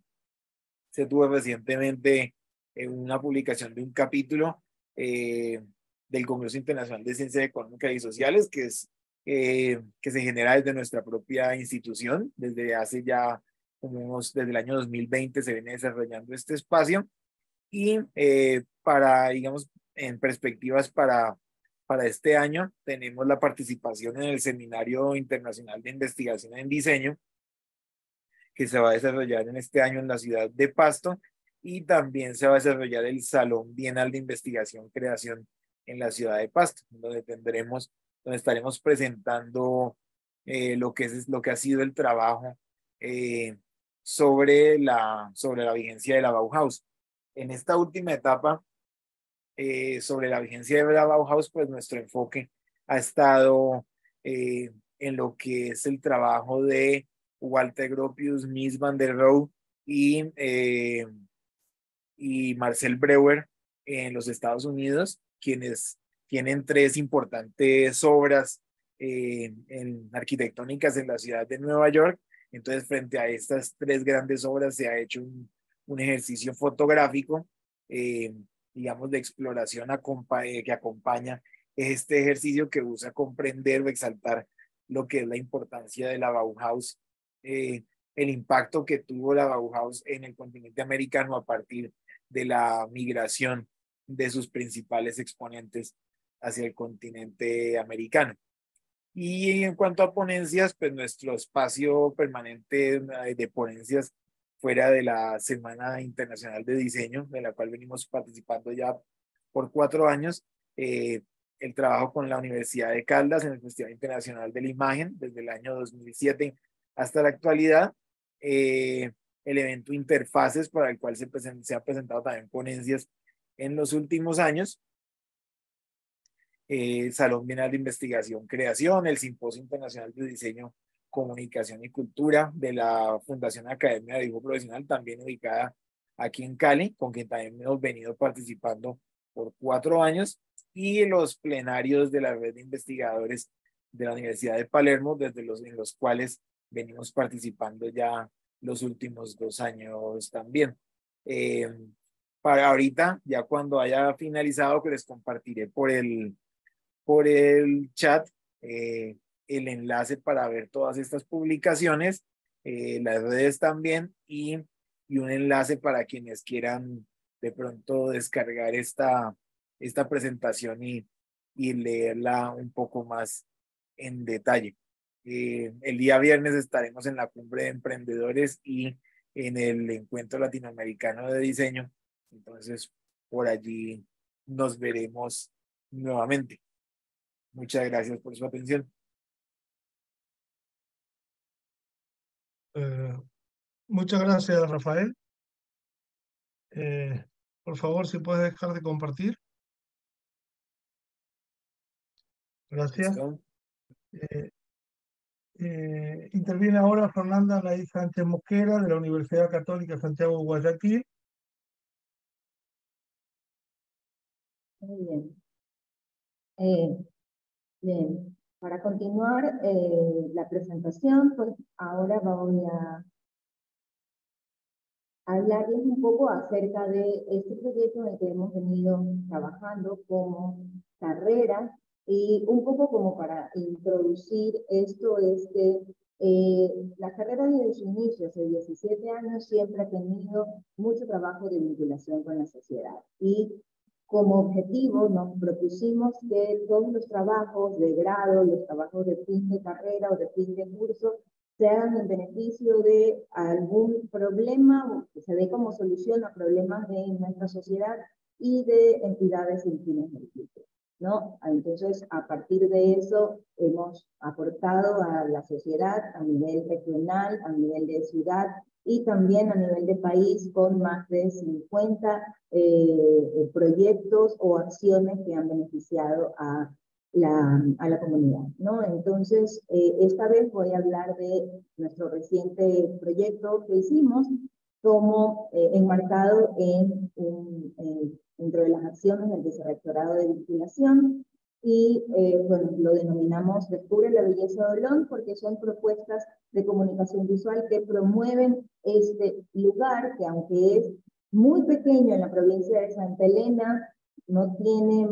se tuvo recientemente eh, una publicación de un capítulo eh, del Congreso Internacional de Ciencias Económicas y Sociales, que, es, que se genera desde nuestra propia institución, desde hace ya como unos, desde el año 2020 se viene desarrollando este espacio. Y eh, para, digamos, en perspectivas para, para este año, tenemos la participación en el Seminario Internacional de Investigación en Diseño, que se va a desarrollar en este año en la ciudad de Pasto, y también se va a desarrollar el Salón Bienal de Investigación Creación en la ciudad de Pasto, donde tendremos, donde estaremos presentando eh, lo, que es, lo que ha sido el trabajo eh, sobre, la, sobre la vigencia de la Bauhaus. En esta última etapa eh, sobre la vigencia de la Bauhaus, pues nuestro enfoque ha estado eh, en lo que es el trabajo de Walter Gropius, Miss van der Rohe y, eh, y Marcel Breuer en los Estados Unidos, quienes tienen tres importantes obras eh, en arquitectónicas en la ciudad de Nueva York. Entonces, frente a estas tres grandes obras se ha hecho un, ejercicio fotográfico, eh, digamos, de exploración que acompaña este ejercicio que busca comprender o exaltar lo que es la importancia de la Bauhaus, el impacto que tuvo la Bauhaus en el continente americano a partir de la migración de sus principales exponentes hacia el continente americano. Y en cuanto a ponencias, pues nuestro espacio permanente de ponencias fuera de la Semana Internacional de Diseño, de la cual venimos participando ya por cuatro años, eh, el trabajo con la Universidad de Caldas en el Festival Internacional de la Imagen desde el año 2007 hasta la actualidad, eh, el evento Interfaces para el cual se, se ha presentado también ponencias en los últimos años, eh, Salón Bienal de Investigación Creación, el Simposio Internacional de Diseño, Comunicación y Cultura de la Fundación Academia de Dibujo Profesional, también ubicada aquí en Cali, con quien también hemos venido participando por cuatro años, y los plenarios de la red de investigadores de la Universidad de Palermo, desde los, en los cuales venimos participando ya los últimos dos años también. Eh, para ahorita, ya cuando haya finalizado, que les compartiré por el, por el chat eh, el enlace para ver todas estas publicaciones, eh, las redes también y, y, un enlace para quienes quieran de pronto descargar esta, esta presentación y, y leerla un poco más en detalle. Eh, el día viernes estaremos en la cumbre de emprendedores y en el encuentro latinoamericano de diseño entonces, por allí nos veremos nuevamente. Muchas gracias por su atención. Eh, muchas gracias, Rafael. Eh, por favor, si puedes dejar de compartir. Gracias. Eh, interviene ahora Fernanda Laí Sánchez Mosquera de la Universidad Católica Santiago de Guayaquil Muy bien. Eh, bien, para continuar eh, la presentación, pues ahora voy a hablarles un poco acerca de este proyecto en el que hemos venido trabajando como carrera y un poco como para introducir esto es que eh, la carrera desde su inicio, hace 17 años, siempre ha tenido mucho trabajo de vinculación con la sociedad y como objetivo nos propusimos que todos los trabajos de grado, los trabajos de fin de carrera o de fin de curso, se hagan en beneficio de algún problema, que se dé como solución a problemas de nuestra sociedad y de entidades sin fines lucro. ¿No? Entonces, a partir de eso, hemos aportado a la sociedad a nivel regional, a nivel de ciudad y también a nivel de país con más de 50 eh, proyectos o acciones que han beneficiado a la, a la comunidad. ¿no? Entonces, eh, esta vez voy a hablar de nuestro reciente proyecto que hicimos como eh, enmarcado en, dentro de las acciones del Vicerrectorado de Vinculación y eh, bueno, lo denominamos Descubre la Belleza de Olón porque son propuestas de comunicación visual que promueven este lugar que aunque es muy pequeño en la provincia de Santa Elena, no tiene,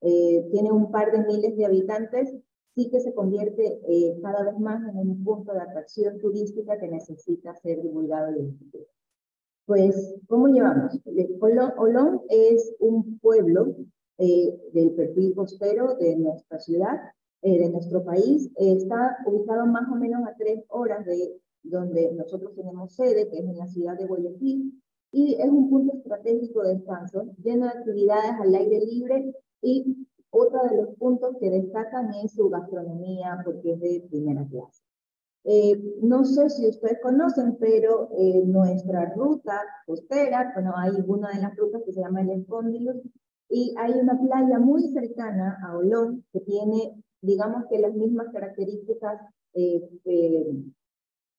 eh, tiene un par de miles de habitantes, sí que se convierte eh, cada vez más en un punto de atracción turística que necesita ser divulgado el futuro. Pues, ¿cómo llevamos? Olón, Olón es un pueblo eh, del perfil costero de nuestra ciudad, eh, de nuestro país. está ubicado más o menos a tres horas de donde nosotros tenemos sede, que es en la ciudad de Guayaquil, y es un punto estratégico de descanso, lleno de actividades al aire libre y otro de los puntos que destacan es su gastronomía, porque es de primera clase. Eh, no sé si ustedes conocen, pero nuestra ruta costera, bueno, hay una de las rutas que se llama el Espóndilo, y hay una playa muy cercana a Olón que tiene, digamos que las mismas características eh,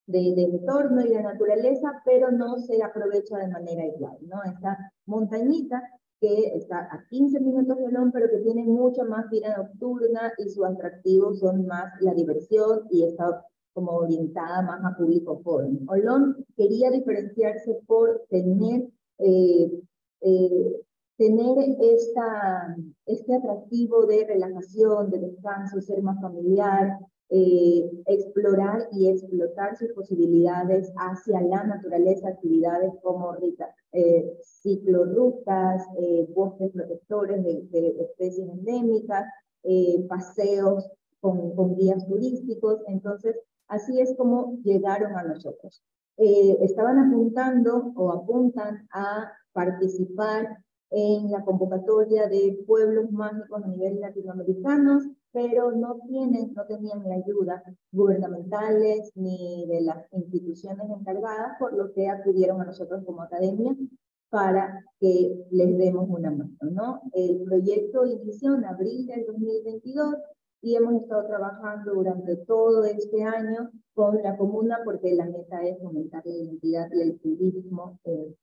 de, entorno y de naturaleza, pero no se aprovecha de manera igual, ¿no? Esta montañita que está a 15 minutos de Olón, pero que tiene mucha más vida nocturna y su atractivo son más la diversión y está como orientada más a público joven. Olón quería diferenciarse por tener, eh, eh, tener esta, este atractivo de relajación, de descanso, ser más familiar, eh, explorar y explotar sus posibilidades hacia la naturaleza, actividades como eh, ciclorrutas, bosques protectores de, especies endémicas, paseos con, con, guías turísticos. Entonces, así es como llegaron a nosotros. estaban apuntando o apuntan a participar en la convocatoria de pueblos mágicos a nivel latinoamericano, pero no, tienen, no tenían la ayuda gubernamentales ni de las instituciones encargadas, por lo que acudieron a nosotros como academia para que les demos una mano. ¿no? El proyecto inició en abril del 2022 y hemos estado trabajando durante todo este año con la comuna porque la meta es fomentar la identidad y el turismo en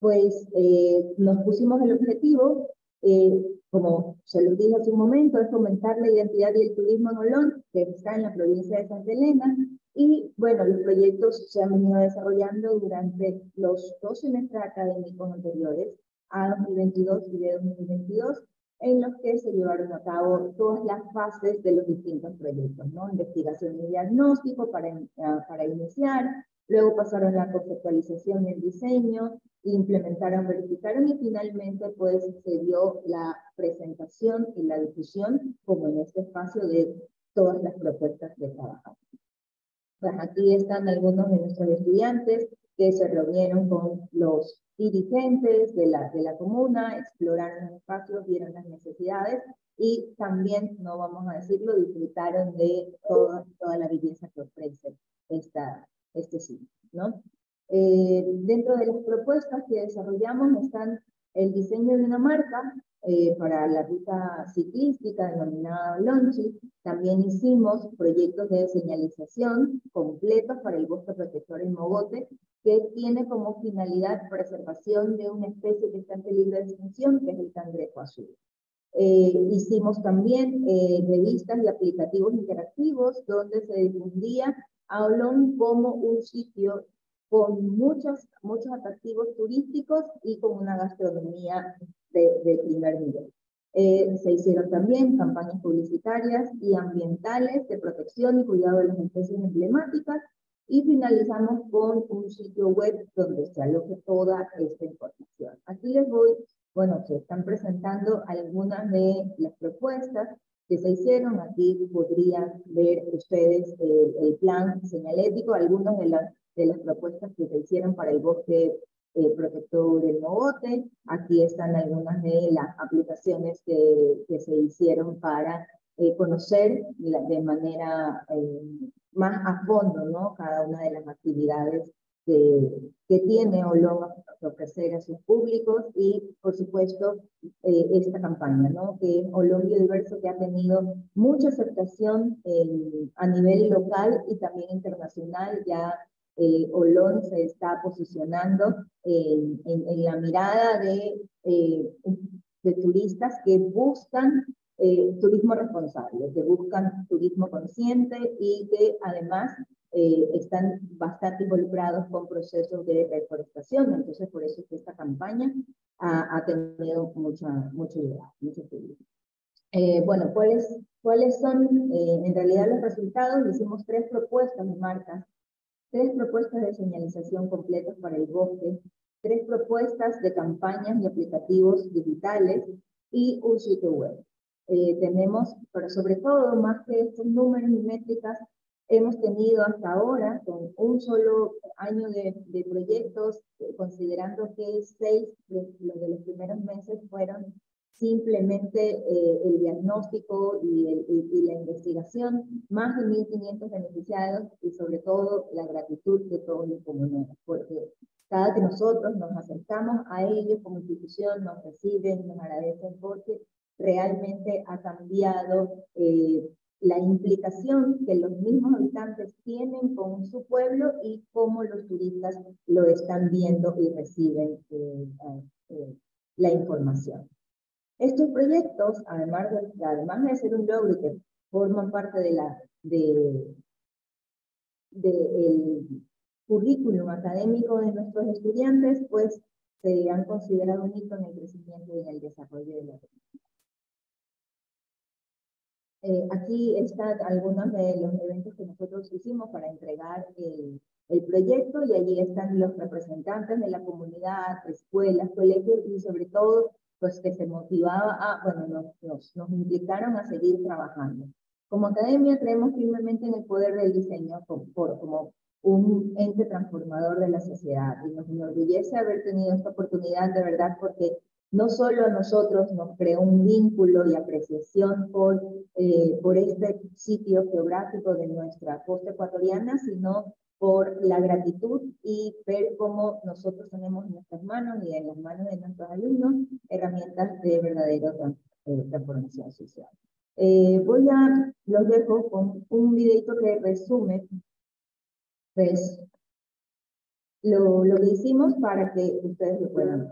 pues eh, nos pusimos el objetivo, eh, como se lo dije hace un momento, es fomentar la identidad y el turismo en Olón, que está en la provincia de Santa Elena, y bueno, los proyectos se han venido desarrollando durante los dos semestres académicos anteriores, a 2022 y de 2022, en los que se llevaron a cabo todas las fases de los distintos proyectos, ¿no? Investigación y diagnóstico para, para iniciar, luego pasaron la conceptualización y el diseño, implementaron, verificaron y finalmente pues se dio la presentación y la difusión como en este espacio de todas las propuestas de trabajo. Pues aquí están algunos de nuestros estudiantes que se reunieron con los dirigentes de la, de la comuna, exploraron los espacios, vieron las necesidades y también, no vamos a decirlo, disfrutaron de toda, toda la belleza que ofrece esta, este sitio. ¿no? Eh, dentro de las propuestas que desarrollamos están el diseño de una marca eh, para la ruta ciclística denominada Lonchi. También hicimos proyectos de señalización completos para el bosque protector en Mogote, que tiene como finalidad preservación de una especie que está en peligro de extinción, que es el cangrejo azul. Eh, hicimos también revistas y aplicativos interactivos donde se difundía a Olón como un sitio con muchos, muchos atractivos turísticos y con una gastronomía de, primer nivel. Eh, se hicieron también campañas publicitarias y ambientales de protección y cuidado de las especies emblemáticas y finalizamos con un sitio web donde se aloje toda esta información. Aquí les voy, bueno, se están presentando algunas de las propuestas que se hicieron. Aquí podrían ver ustedes eh, el plan señalético, algunos de las de las propuestas que se hicieron para el bosque eh, protector del Mogote. Aquí están algunas de las aplicaciones que, que se hicieron para eh, conocer de manera eh, más a fondo ¿no? cada una de las actividades que, que tiene Olón a ofrecer a sus públicos y, por supuesto, esta campaña, ¿no? que es Olón Biodiverso, que ha tenido mucha aceptación a nivel local y también internacional. Ya eh, Olón se está posicionando en, la mirada de, eh, de, turistas que buscan eh, turismo responsable, que buscan turismo consciente y que además están bastante involucrados con procesos de reforestación. Entonces, por eso es que esta campaña ha, tenido mucha, mucha idea, mucho público. bueno, ¿cuáles, ¿cuáles son en realidad los resultados? Hicimos tres propuestas de marcas tres propuestas de señalización completas para el bosque, tres propuestas de campañas y aplicativos digitales y un sitio web. Eh, tenemos, pero sobre todo, más que estos números y métricas, hemos tenido hasta ahora, con un solo año de, de proyectos, eh, considerando que seis de, de los primeros meses fueron simplemente eh, el diagnóstico y, la investigación, más de 1.500 beneficiados y sobre todo la gratitud de todos los comuneros, porque cada que nosotros nos acercamos a ellos como institución, nos reciben, nos agradecen porque realmente ha cambiado eh, la implicación que los mismos habitantes tienen con su pueblo y cómo los turistas lo están viendo y reciben eh, la información. Estos proyectos, además de, ser un logro que forman parte de la, de, currículum académico de nuestros estudiantes, pues se han considerado un hito en el crecimiento y en el desarrollo de la eh, aquí están algunos de los eventos que nosotros hicimos para entregar el, el, proyecto y allí están los representantes de la comunidad, escuelas, colegios y sobre todo, pues que se motivaba a, bueno, nos, nos, implicaron a seguir trabajando. Como academia creemos firmemente en el poder del diseño como, como un ente transformador de la sociedad y nos enorgullece haber tenido esta oportunidad de verdad porque no solo a nosotros nos creó un vínculo y apreciación por, eh, por este sitio geográfico de nuestra costa ecuatoriana, sino por la gratitud y ver cómo nosotros tenemos en nuestras manos y en las manos de nuestros alumnos herramientas de verdadera eh, transformación social. Eh, voy a, los dejo con un videito que resume pues, lo, lo que hicimos para que ustedes lo puedan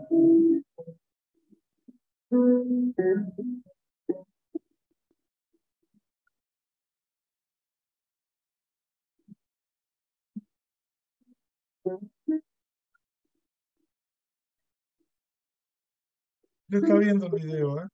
yo está viendo el video, ¿eh?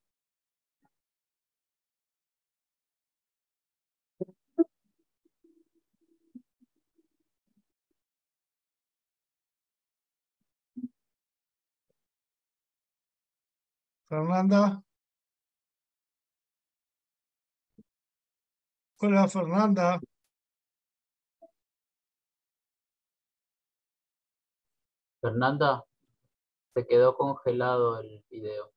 Fernanda. Hola, Fernanda. Fernanda, se quedó congelado el video.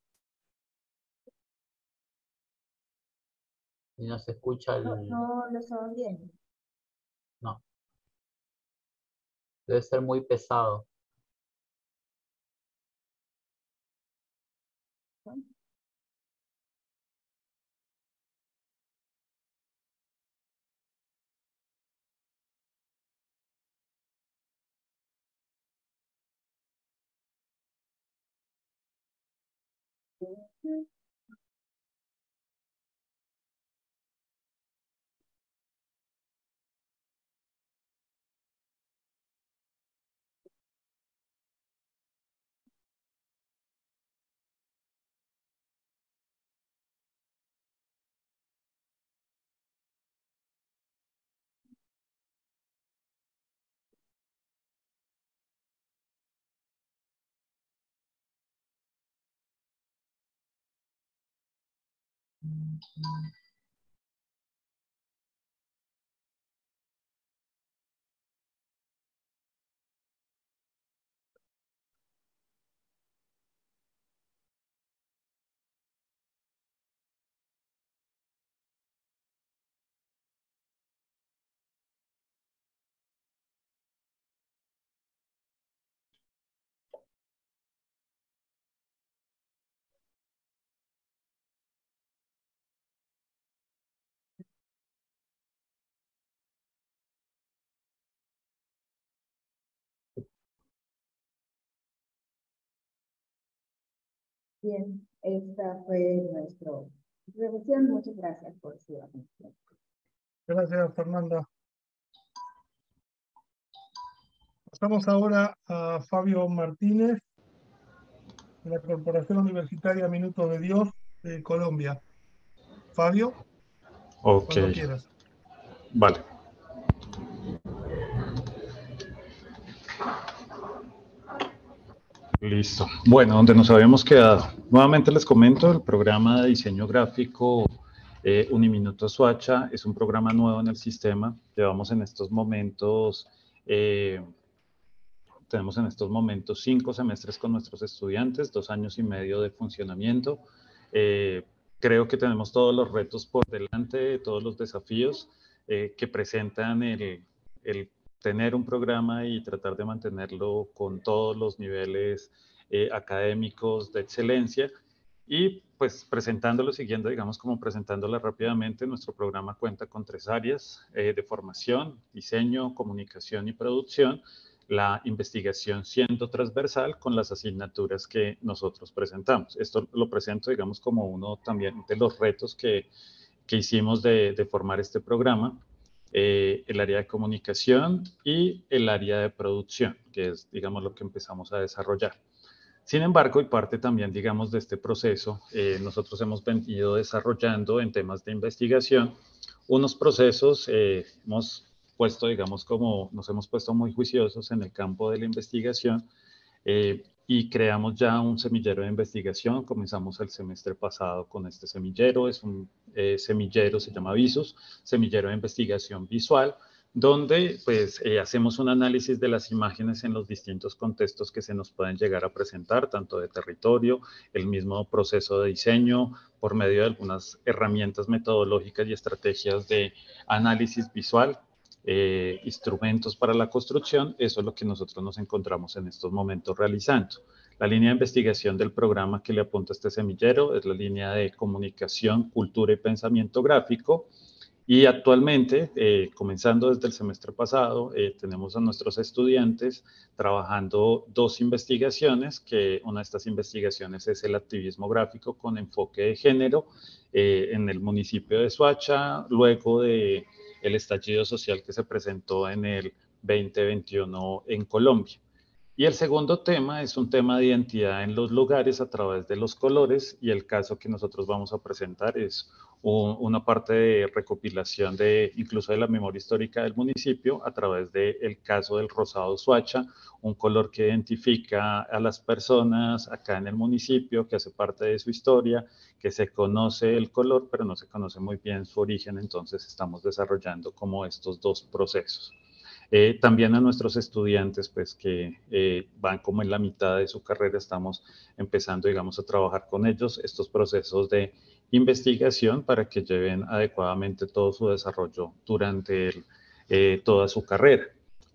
Y no se escucha el... No, no lo estaban viendo. No. Debe ser muy pesado. Mm-hmm. Bien, esta fue nuestra revisión. Muchas gracias por su atención. Gracias, Fernanda. Pasamos ahora a Fabio Martínez, de la Corporación Universitaria Minuto de Dios de Colombia. Fabio. Ok. Vale. Listo. Bueno, donde nos habíamos quedado. Nuevamente les comento, el programa de diseño gráfico eh, Uniminuto Suacha es un programa nuevo en el sistema. Llevamos en estos momentos, eh, tenemos en estos momentos cinco semestres con nuestros estudiantes, dos años y medio de funcionamiento. Eh, creo que tenemos todos los retos por delante, todos los desafíos que presentan el, el tener un programa y tratar de mantenerlo con todos los niveles eh, académicos de excelencia. Y pues presentándolo, siguiendo, digamos, como presentándolo rápidamente, nuestro programa cuenta con tres áreas eh, de formación, diseño, comunicación y producción. la investigación siendo transversal con las asignaturas que nosotros presentamos. Esto lo presento, digamos, como uno también de los retos que, que hicimos de, de, formar este programa, eh, el área de comunicación y el área de producción, que es, digamos, lo que empezamos a desarrollar. Sin embargo, y parte también, digamos, de este proceso, eh, nosotros hemos venido desarrollando en temas de investigación unos procesos, eh, hemos puesto, digamos, como nos hemos puesto muy juiciosos en el campo de la investigación eh, y creamos ya un semillero de investigación. Comenzamos el semestre pasado con este semillero, es un eh, semillero, se llama Visus, semillero de investigación visual, donde pues eh, hacemos un análisis de las imágenes en los distintos contextos que se nos pueden llegar a presentar, tanto de territorio, el mismo proceso de diseño, por medio de algunas herramientas metodológicas y estrategias de análisis visual eh, instrumentos para la construcción, eso es lo que nosotros nos encontramos en estos momentos realizando. La línea de investigación del programa que le apunta este semillero es la línea de comunicación, cultura y pensamiento gráfico. Y actualmente, eh, comenzando desde el semestre pasado, eh, tenemos a nuestros estudiantes trabajando dos investigaciones, que una de estas investigaciones es el activismo gráfico con enfoque de género en el municipio de Suacha, luego de el estallido social que se presentó en el 2021 en Colombia. Y el segundo tema es un tema de identidad en los lugares a través de los colores y el caso que nosotros vamos a presentar es una parte de recopilación de incluso de la memoria histórica del municipio a través del el caso del rosado suacha, un color que identifica a las personas acá en el municipio, que hace parte de su historia, que se conoce el color, pero no se conoce muy bien su origen, entonces estamos desarrollando como estos dos procesos. Eh, también a nuestros estudiantes, pues que eh, van como en la mitad de su carrera, estamos empezando, digamos, a trabajar con ellos estos procesos de investigación para que lleven adecuadamente todo su desarrollo durante eh, toda su carrera.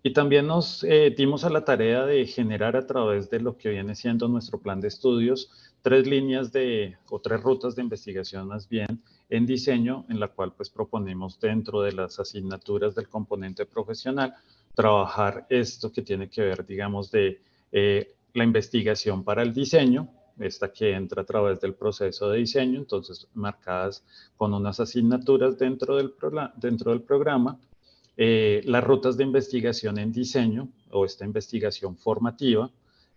Y también nos dimos a la tarea de generar a través de lo que viene siendo nuestro plan de estudios tres líneas de, o tres rutas de investigación más bien en diseño, en la cual pues proponemos dentro de las asignaturas del componente profesional trabajar esto que tiene que ver, digamos, de eh, la investigación para el diseño, esta que entra a través del proceso de diseño, entonces marcadas con unas asignaturas dentro del, dentro del programa, eh, las rutas de investigación en diseño o esta investigación formativa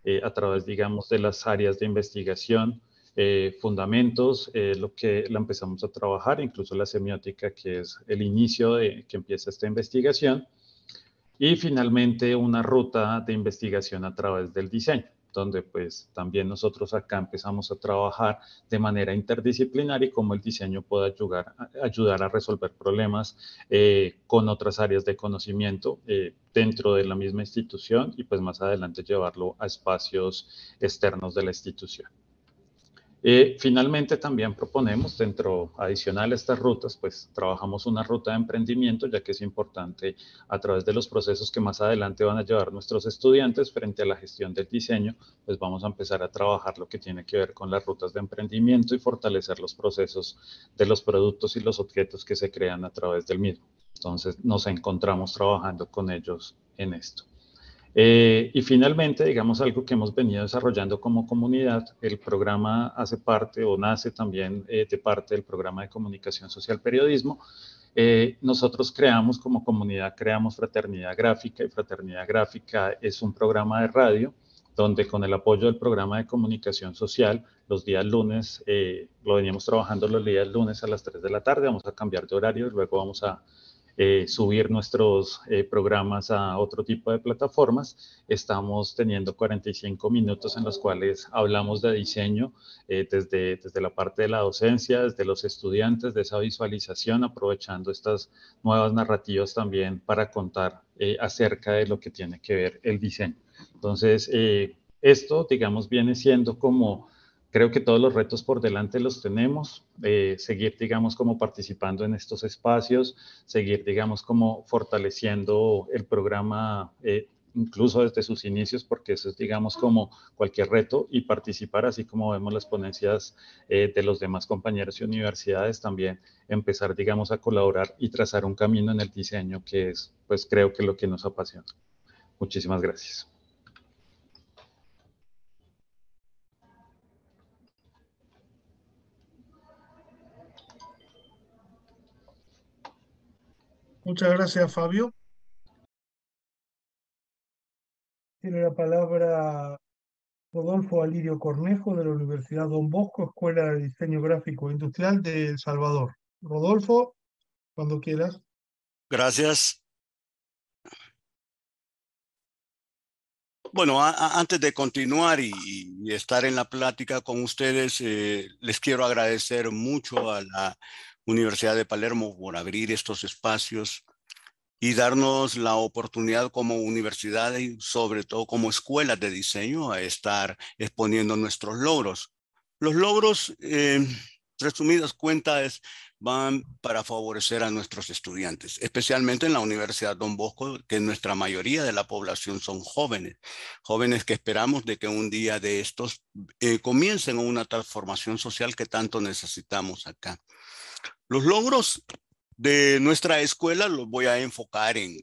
eh, a través, digamos, de las áreas de investigación, eh, fundamentos, eh, lo que la empezamos a trabajar, incluso la semiótica, que es el inicio de que empieza esta investigación, y finalmente una ruta de investigación a través del diseño, donde pues también nosotros acá empezamos a trabajar de manera interdisciplinar y cómo el diseño puede ayudar, ayudar a resolver problemas eh, con otras áreas de conocimiento dentro de la misma institución y pues más adelante llevarlo a espacios externos de la institución. Eh, finalmente, también proponemos, dentro adicional a estas rutas, pues trabajamos una ruta de emprendimiento, ya que es importante a través de los procesos que más adelante van a llevar nuestros estudiantes frente a la gestión del diseño, pues vamos a empezar a trabajar lo que tiene que ver con las rutas de emprendimiento y fortalecer los procesos de los productos y los objetos que se crean a través del mismo. Entonces, nos encontramos trabajando con ellos en esto. Eh, y finalmente, digamos algo que hemos venido desarrollando como comunidad, el programa hace parte o nace también eh, de parte del programa de comunicación social periodismo. Eh, nosotros creamos como comunidad, creamos Fraternidad Gráfica y Fraternidad Gráfica es un programa de radio donde con el apoyo del programa de comunicación social, los días lunes, lo veníamos trabajando los días lunes a las 3 de la tarde, vamos a cambiar de horario, y luego vamos a eh, subir nuestros eh, programas a otro tipo de plataformas. Estamos teniendo 45 minutos en los cuales hablamos de diseño eh, desde, desde la parte de la docencia, desde los estudiantes, de esa visualización, aprovechando estas nuevas narrativas también para contar acerca de lo que tiene que ver el diseño. Entonces, esto, digamos, viene siendo como creo que todos los retos por delante los tenemos, eh, seguir, digamos, como participando en estos espacios, seguir, digamos, como fortaleciendo el programa, eh, incluso desde sus inicios, porque eso es, digamos, como cualquier reto y participar, así como vemos las ponencias eh, de los demás compañeros y universidades, también empezar, digamos, a colaborar y trazar un camino en el diseño, que es, pues, creo que lo que nos apasiona. Muchísimas gracias. Muchas gracias, Fabio. Tiene la palabra Rodolfo Alirio Cornejo de la Universidad Don Bosco, Escuela de Diseño Gráfico Industrial de El Salvador. Rodolfo, cuando quieras. Gracias. Bueno, antes de continuar y, estar en la plática con ustedes, eh, les quiero agradecer mucho a la Universidad de Palermo por abrir estos espacios y darnos la oportunidad como universidad y sobre todo como escuelas de diseño a estar exponiendo nuestros logros. Los logros, eh, resumidas cuentas, van para favorecer a nuestros estudiantes, especialmente en la Universidad Don Bosco, que nuestra mayoría de la población son jóvenes, jóvenes que esperamos de que un día de estos eh, comiencen una transformación social que tanto necesitamos acá. Los logros de nuestra escuela los voy a enfocar en,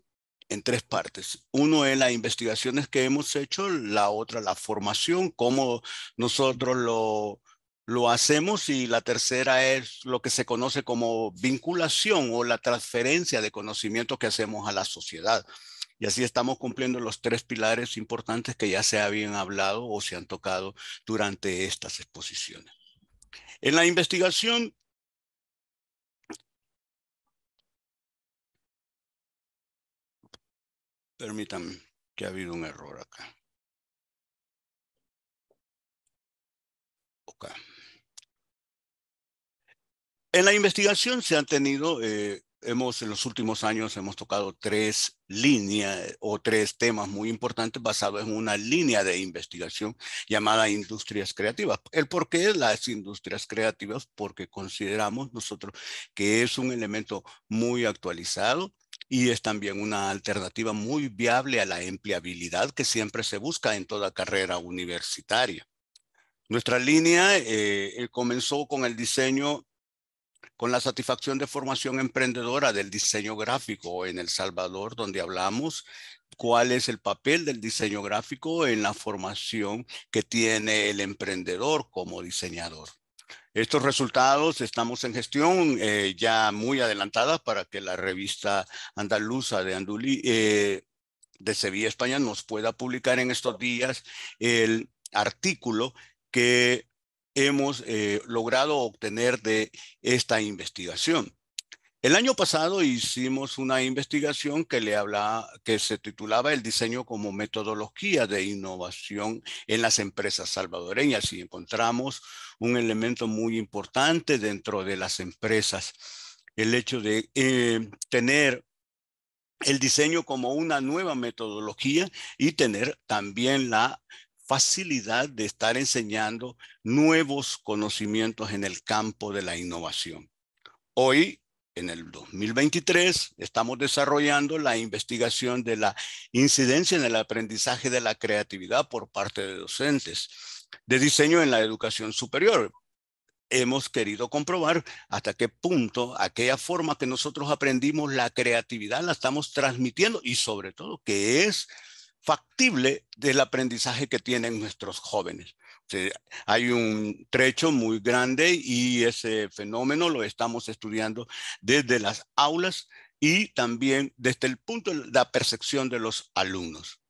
en tres partes. Uno es las investigaciones que hemos hecho, la otra la formación, cómo nosotros lo, lo hacemos y la tercera es lo que se conoce como vinculación o la transferencia de conocimiento que hacemos a la sociedad. Y así estamos cumpliendo los tres pilares importantes que ya se habían hablado o se han tocado durante estas exposiciones. En la investigación Permítanme que ha habido un error acá. En la investigación se han tenido, eh, hemos en los últimos años hemos tocado tres líneas o tres temas muy importantes basados en una línea de investigación llamada industrias creativas. ¿El por qué las industrias creativas? Porque consideramos nosotros que es un elemento muy actualizado y es también una alternativa muy viable a la empleabilidad que siempre se busca en toda carrera universitaria. Nuestra línea eh, comenzó con el diseño, con la satisfacción de formación emprendedora del diseño gráfico en El Salvador, donde hablamos cuál es el papel del diseño gráfico en la formación que tiene el emprendedor como diseñador. Estos resultados estamos en gestión eh, ya muy adelantada para que la revista andaluza de Andulí, eh, de Sevilla, España, nos pueda publicar en estos días el artículo que hemos eh, logrado obtener de esta investigación. El año pasado hicimos una investigación que le habla, que se titulaba El diseño como metodología de innovación en las empresas salvadoreñas y encontramos un elemento muy importante dentro de las empresas, el hecho de eh, tener el diseño como una nueva metodología y tener también la facilidad de estar enseñando nuevos conocimientos en el campo de la innovación. Hoy en el 2023 estamos desarrollando la investigación de la incidencia en el aprendizaje de la creatividad por parte de docentes de diseño en la educación superior. Hemos querido comprobar hasta qué punto aquella forma que nosotros aprendimos la creatividad la estamos transmitiendo y sobre todo que es factible del aprendizaje que tienen nuestros jóvenes. Hay un trecho muy grande y ese fenómeno lo estamos estudiando desde las aulas y también desde el punto de la percepción de los alumnos.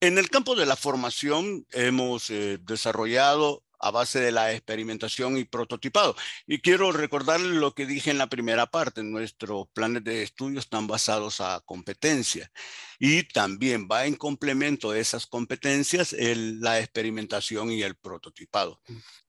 En el campo de la formación hemos eh, desarrollado a base de la experimentación y prototipado. Y quiero recordar lo que dije en la primera parte, nuestros planes de estudio están basados a competencia y también va en complemento de esas competencias la experimentación y el prototipado.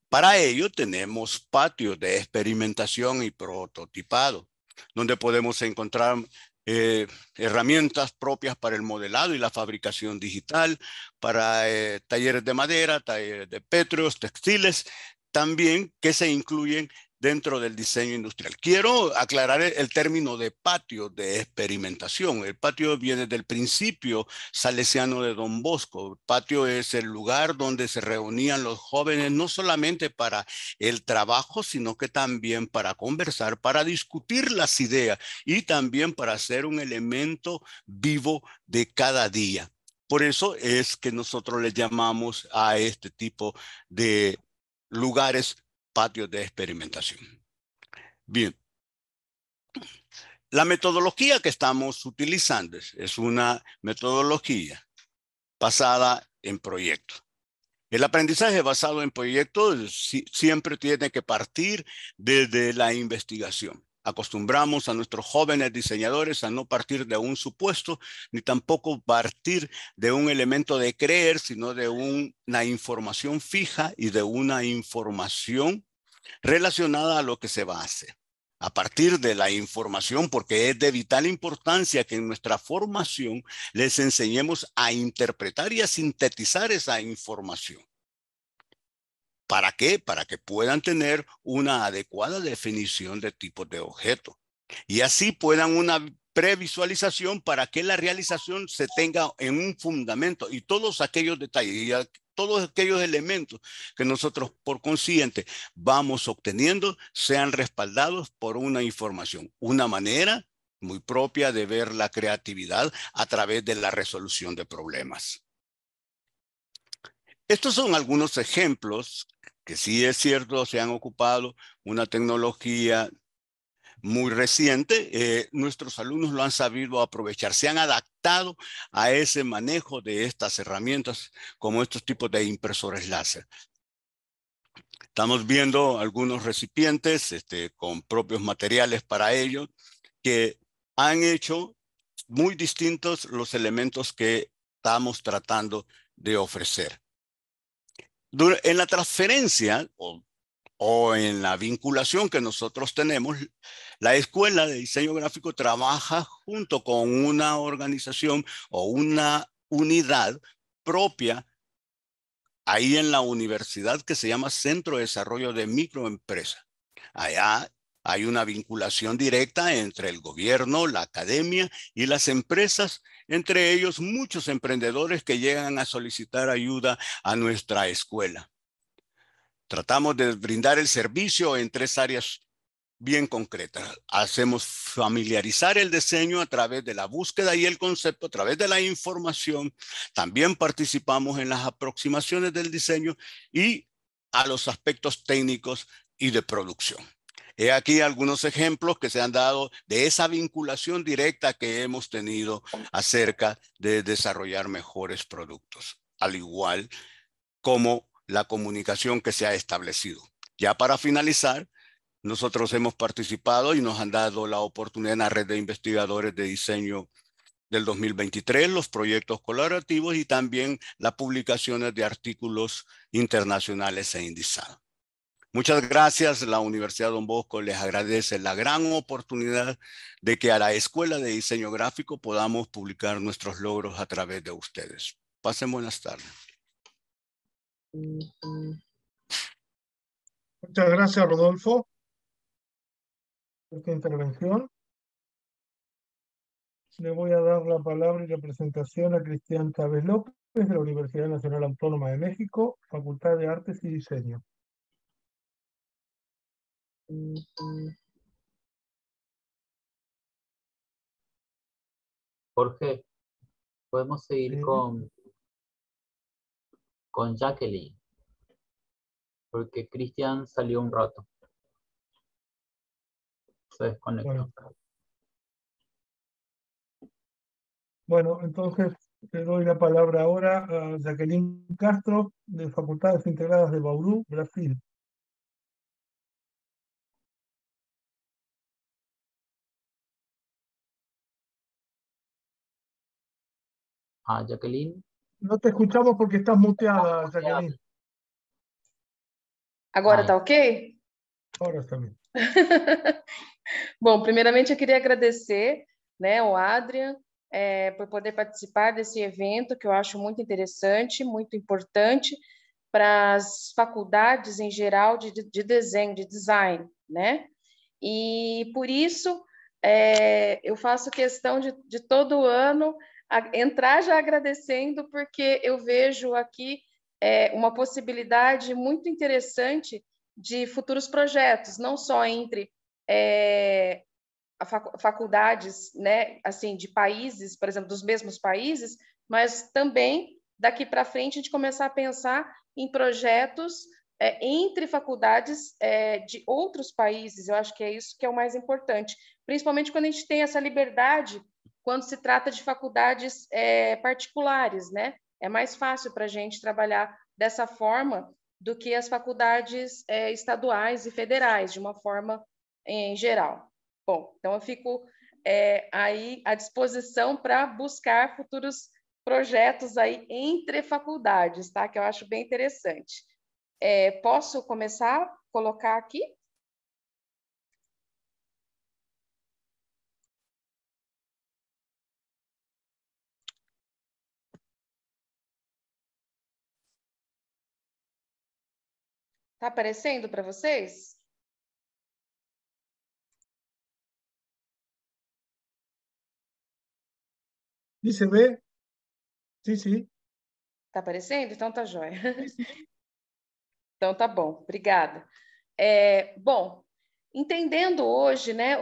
Para ello tenemos patios de experimentación y prototipado, donde podemos encontrar eh, herramientas propias para el modelado y la fabricación digital, para eh, talleres de madera, talleres de petros, textiles, también que se incluyen dentro del diseño industrial. Quiero aclarar el término de patio de experimentación. El patio viene del principio salesiano de Don Bosco. El patio es el lugar donde se reunían los jóvenes no solamente para el trabajo, sino que también para conversar, para discutir las ideas y también para ser un elemento vivo de cada día. Por eso es que nosotros le llamamos a este tipo de lugares patios de experimentación. Bien. La metodología que estamos utilizando es una metodología basada en proyectos. El aprendizaje basado en proyectos siempre tiene que partir desde la investigación. Acostumbramos a nuestros jóvenes diseñadores a no partir de un supuesto, ni tampoco partir de un elemento de creer, sino de una información fija y de una información relacionada a lo que se va a hacer. A partir de la información, porque es de vital importancia que en nuestra formación les enseñemos a interpretar y a sintetizar esa información. ¿Para qué? Para que puedan tener una adecuada definición de tipos de objeto y así puedan una previsualización para que la realización se tenga en un fundamento y todos aquellos detalles y todos aquellos elementos que nosotros por consciente vamos obteniendo sean respaldados por una información, una manera muy propia de ver la creatividad a través de la resolución de problemas. Estos son algunos ejemplos que sí es cierto, se han ocupado una tecnología muy reciente, eh, nuestros alumnos lo han sabido aprovechar, se han adaptado a ese manejo de estas herramientas como estos tipos de impresores láser. Estamos viendo algunos recipientes este, con propios materiales para ello que han hecho muy distintos los elementos que estamos tratando de ofrecer en la transferencia o, o, en la vinculación que nosotros tenemos, la Escuela de Diseño Gráfico trabaja junto con una organización o una unidad propia ahí en la universidad que se llama Centro de Desarrollo de Microempresa. Allá hay una vinculación directa entre el gobierno, la academia y las empresas, entre ellos muchos emprendedores que llegan a solicitar ayuda a nuestra escuela. Tratamos de brindar el servicio en tres áreas bien concretas. Hacemos familiarizar el diseño a través de la búsqueda y el concepto, a través de la información. También participamos en las aproximaciones del diseño y a los aspectos técnicos y de producción. He aquí algunos ejemplos que se han dado de esa vinculación directa que hemos tenido acerca de desarrollar mejores productos, al igual como la comunicación que se ha establecido. Ya para finalizar, nosotros hemos participado y nos han dado la oportunidad en la red de investigadores de diseño del 2023, los proyectos colaborativos y también las publicaciones de artículos internacionales e indizados. Muchas gracias. La Universidad Don Bosco les agradece la gran oportunidad de que a la Escuela de Diseño Gráfico podamos publicar nuestros logros a través de ustedes. Pasen buenas tardes. Muchas gracias, Rodolfo, por esta intervención. Le voy a dar la palabra y la presentación a Cristian Chávez López de la Universidad Nacional Autónoma de México, Facultad de Artes y Diseño. Jorge, podemos seguir con, con Jacqueline, porque Cristian salió un rato. Se desconectó. Bueno. entonces le doy la palabra ahora a Jacqueline Castro, de Facultades Integradas de Bauru, Brasil. Ah, Jacqueline. No te escuchamos porque estás muteada, Jacqueline. Agora está ok? Agora está bem. Bom, primeiramente eu queria agradecer né, ao Adrian é, por poder participar desse evento, que eu acho muito interessante, muito importante para as faculdades em geral de, de desenho, de design. né? E por isso é, eu faço questão de, de todo ano a, entrar já agradecendo, porque eu vejo aqui é, uma possibilidade muito interessante de futuros projetos, não só entre é, faculdades, né, assim, de países, por exemplo, dos mesmos países, mas também daqui para frente a gente começar a pensar em projetos é, entre faculdades é, de outros países. Eu acho que é isso que é o mais importante, principalmente quando a gente tem essa liberdade, quando se trata de faculdades é, particulares, né? É mais fácil para a gente trabalhar dessa forma do que as faculdades é, estaduais e federais, de uma forma em geral. Bom, então eu fico é, aí à disposição para buscar futuros projetos aí entre faculdades, tá? Que eu acho bem interessante. Posso começar a colocar aqui? Tá aparecendo para vocês? E você vê? Sim, sim. Tá aparecendo? Então tá jóia. Então tá bom, obrigada. É, bom, entendendo hoje, né,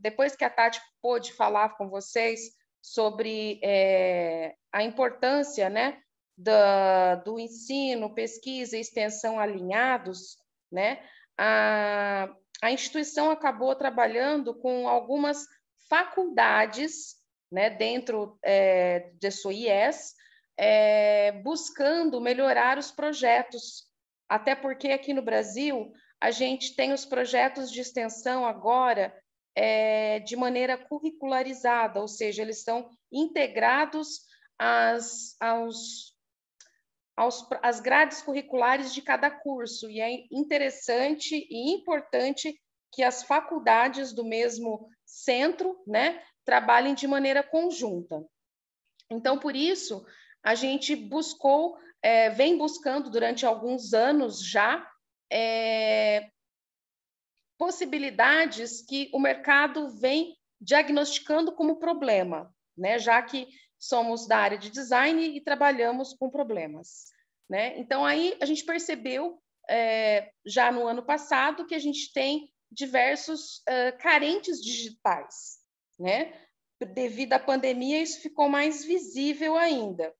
depois que a Tati pôde falar com vocês sobre é, a importância, né, da, do ensino, pesquisa e extensão alinhados, né, a, a instituição acabou trabalhando com algumas faculdades né, dentro é, de sua IES, é, buscando melhorar os projetos, até porque aqui no Brasil a gente tem os projetos de extensão agora é, de maneira curricularizada, ou seja, eles são integrados às, aos, aos, grades curriculares de cada curso, e é interessante e importante que as faculdades do mesmo centro né, trabalhem de maneira conjunta. Então, por isso, a gente buscou, é, vem buscando durante alguns anos já, é, possibilidades que o mercado vem diagnosticando como problema, né? já que somos da área de design e trabalhamos com problemas. Né? Então, aí a gente percebeu, é, já no ano passado, que a gente tem diversos uh, carentes digitais né? Devido à pandemia, isso ficou mais visível ainda.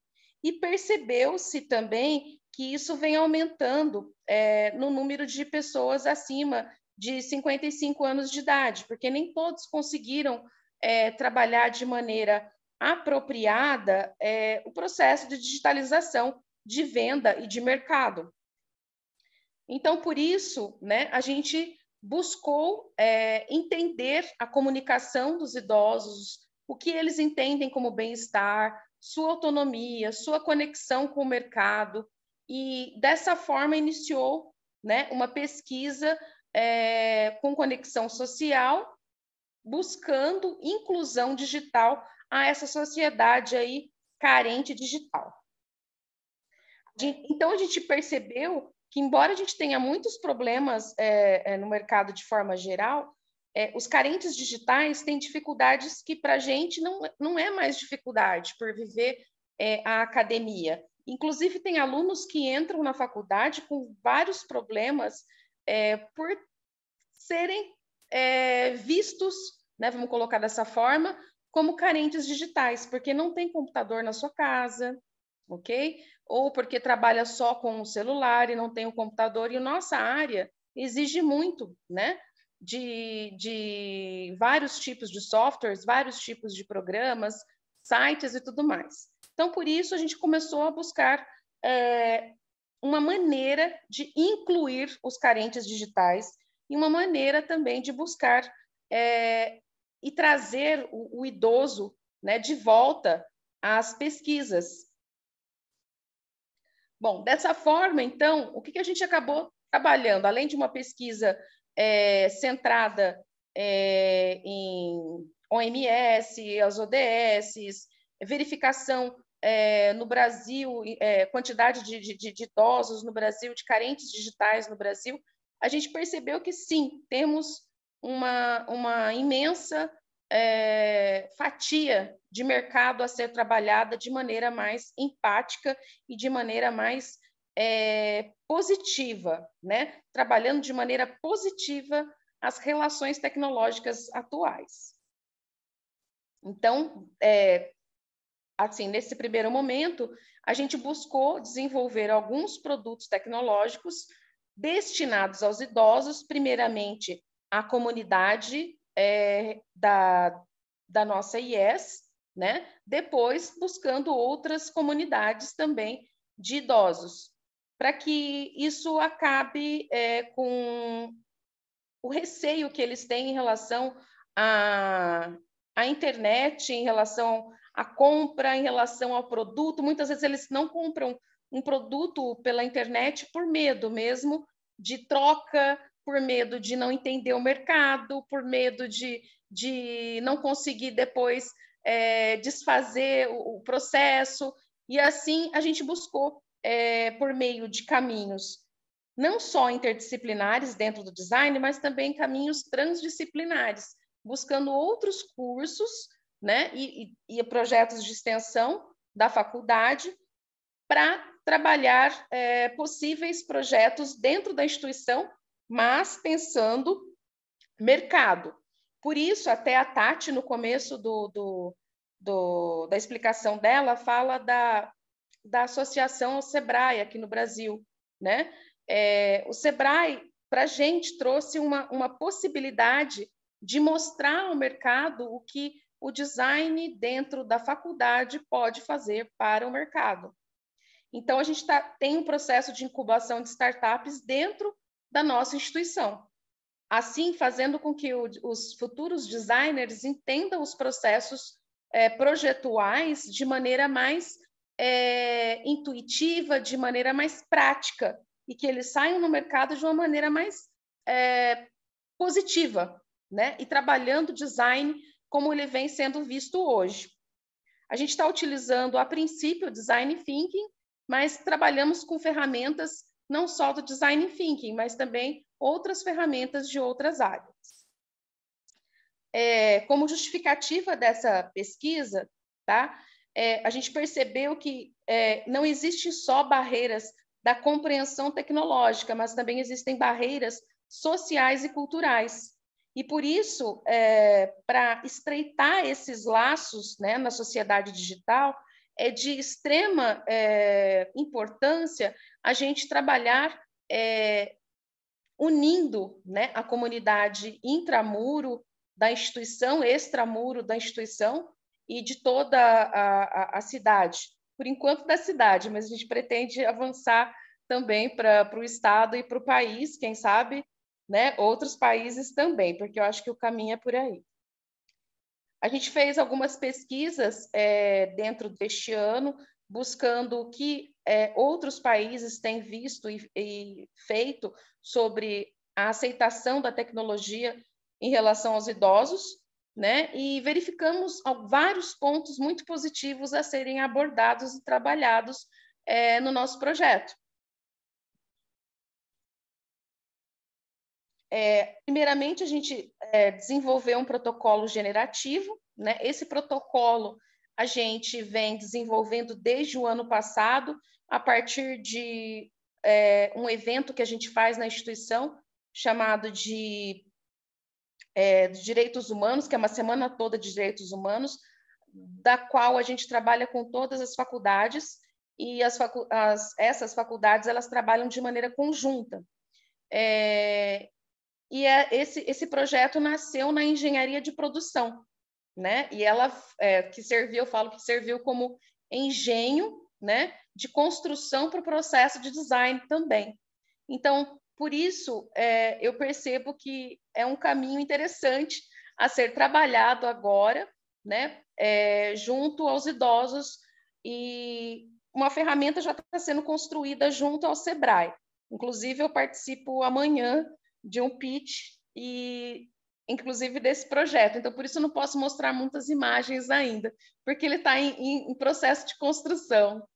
E percebeu-se também que isso vem aumentando é, no número de pessoas acima de 55 anos de idade, porque nem todos conseguiram é, trabalhar de maneira apropriada é, o processo de digitalização de venda e de mercado. Então, por isso, né, a gente buscou é, entender a comunicação dos idosos, o que eles entendem como bem-estar, sua autonomia, sua conexão com o mercado, e dessa forma iniciou né, uma pesquisa é, com conexão social, buscando inclusão digital a essa sociedade aí carente digital. Então, a gente percebeu que, embora a gente tenha muitos problemas é, é, no mercado de forma geral, é, os carentes digitais têm dificuldades que para a gente não, não é mais dificuldade por viver é, a academia. Inclusive, tem alunos que entram na faculdade com vários problemas é, por serem é, vistos, né, vamos colocar dessa forma, como carentes digitais, porque não tem computador na sua casa, ok? ou porque trabalha só com o celular e não tem o computador, e nossa área exige muito, né? De, de vários tipos de softwares, vários tipos de programas, sites e tudo mais. Então, por isso, a gente começou a buscar é, uma maneira de incluir os carentes digitais e uma maneira também de buscar é, e trazer o, o idoso né, de volta às pesquisas, Bom, dessa forma, então, o que, que a gente acabou trabalhando? Além de uma pesquisa é, centrada é, em OMS, as ODS, verificação é, no Brasil, é, quantidade de, de, de, idosos no Brasil, de carentes digitais no Brasil, a gente percebeu que sim, temos uma, uma imensa é, fatia de mercado a ser trabalhada de maneira mais empática e de maneira mais é, positiva, né? trabalhando de maneira positiva as relações tecnológicas atuais. Então, é, assim, nesse primeiro momento, a gente buscou desenvolver alguns produtos tecnológicos destinados aos idosos, primeiramente à comunidade é, da, da nossa IES, né? depois buscando outras comunidades também de idosos, para que isso acabe é, com o receio que eles têm em relação à, à internet, em relação à compra, em relação ao produto. Muitas vezes eles não compram um produto pela internet por medo mesmo de troca, por medo de não entender o mercado, por medo de, de não conseguir depois é, desfazer o, o, processo. E assim a gente buscou, é, por meio de caminhos não só interdisciplinares dentro do design, mas também caminhos transdisciplinares, buscando outros cursos né, e, e, e projetos de extensão da faculdade para trabalhar é, possíveis projetos dentro da instituição, mas pensando mercado. Por isso, até a Tati, no começo do, do, do, da explicação dela, fala da, da associação ao SEBRAE aqui no Brasil, né? É, o Sebrae, para a gente, trouxe uma, uma possibilidade de mostrar ao mercado o que o design dentro da faculdade pode fazer para o mercado. Então, a gente tá, tem um processo de incubação de startups dentro da nossa instituição. Assim, fazendo com que o, os futuros designers entendam os processos é, projetuais de maneira mais é, intuitiva, de maneira mais prática, e que eles saiam no mercado de uma maneira mais é, positiva, né? E trabalhando design como ele vem sendo visto hoje. A gente está utilizando, a princípio, o design thinking, mas trabalhamos com ferramentas não só do design thinking, mas também outras ferramentas de outras áreas. É, como justificativa dessa pesquisa, tá? É, a gente percebeu que é, não existem só barreiras da compreensão tecnológica, mas também existem barreiras sociais e culturais. E por isso, é, para estreitar esses laços né, na sociedade digital, é de extrema é, importância a gente trabalhar é, unindo né, a comunidade intramuro da instituição, extramuro da instituição e de toda a, a, a cidade por enquanto, da cidade, mas a gente pretende avançar também para o Estado e para o país, quem sabe, né, outros países também, porque eu acho que o caminho é por aí. A gente fez algumas pesquisas é, dentro deste ano, buscando o que é, outros países têm visto e, e feito sobre a aceitação da tecnologia em relação aos idosos, né? E verificamos vários pontos muito positivos a serem abordados e trabalhados é, no nosso projeto. É, primeiramente, a gente é, desenvolveu um protocolo generativo, né? Esse protocolo a gente vem desenvolvendo desde o ano passado, a partir de é, um evento que a gente faz na instituição, chamado de é, Direitos Humanos, que é uma semana toda de Direitos Humanos, da qual a gente trabalha com todas as faculdades e as, facu as essas faculdades elas trabalham de maneira conjunta. É, e é, esse, esse projeto nasceu na engenharia de produção, né? E ela é, que serviu, eu falo que serviu como engenho, né, de construção para o processo de design também. Então, por isso, é, eu percebo que é um caminho interessante a ser trabalhado agora, né, é, junto aos idosos, e uma ferramenta já está sendo construída junto ao SEBRAE. Inclusive, eu participo amanhã de um pitch e inclusive desse projeto. Então, por isso eu não posso mostrar muitas imagens ainda, porque ele está em, em, processo de construção.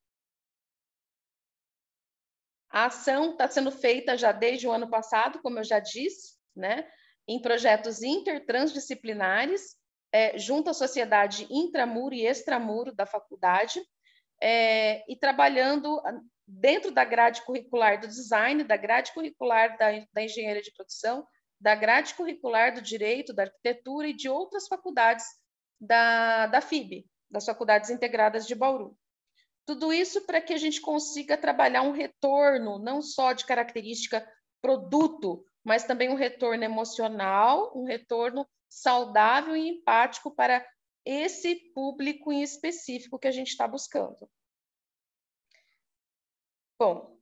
A ação está sendo feita já desde o ano passado, como eu já disse, né, em projetos intertransdisciplinares, é, junto à sociedade intramuro e extramuro da faculdade, é, e trabalhando dentro da grade curricular do design, da grade curricular da, da engenharia de produção, da grade curricular do direito, da arquitetura e de outras faculdades da, da FIB, das Faculdades Integradas de Bauru. Tudo isso para que a gente consiga trabalhar um retorno, não só de característica produto, mas também um retorno emocional, um retorno saudável e empático para esse público em específico que a gente está buscando. Bom,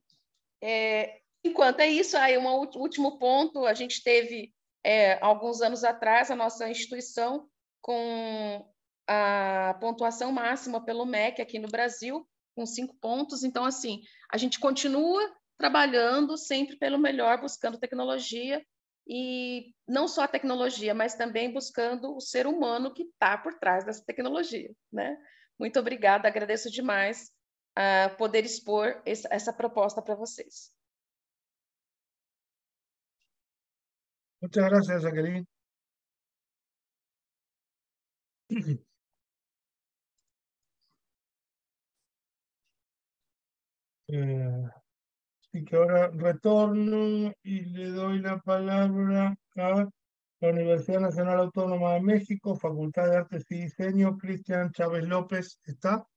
é, enquanto é isso, aí um último ponto, a gente teve é, alguns anos atrás a nossa instituição com a pontuação máxima pelo MEC aqui no Brasil, com cinco pontos. Então, assim, a gente continua trabalhando sempre pelo melhor, buscando tecnologia e não só a tecnologia, mas também buscando o ser humano que está por trás dessa tecnologia, né? Muito obrigada, agradeço demais uh, poder expor essa, essa proposta para vocês. Muchas gracias, Jacqueline. Eh, así que ahora retorno y le doy la palabra a la Universidad Nacional Autónoma de México, Facultad de Artes y Diseño, Cristian Chávez López. ¿Está?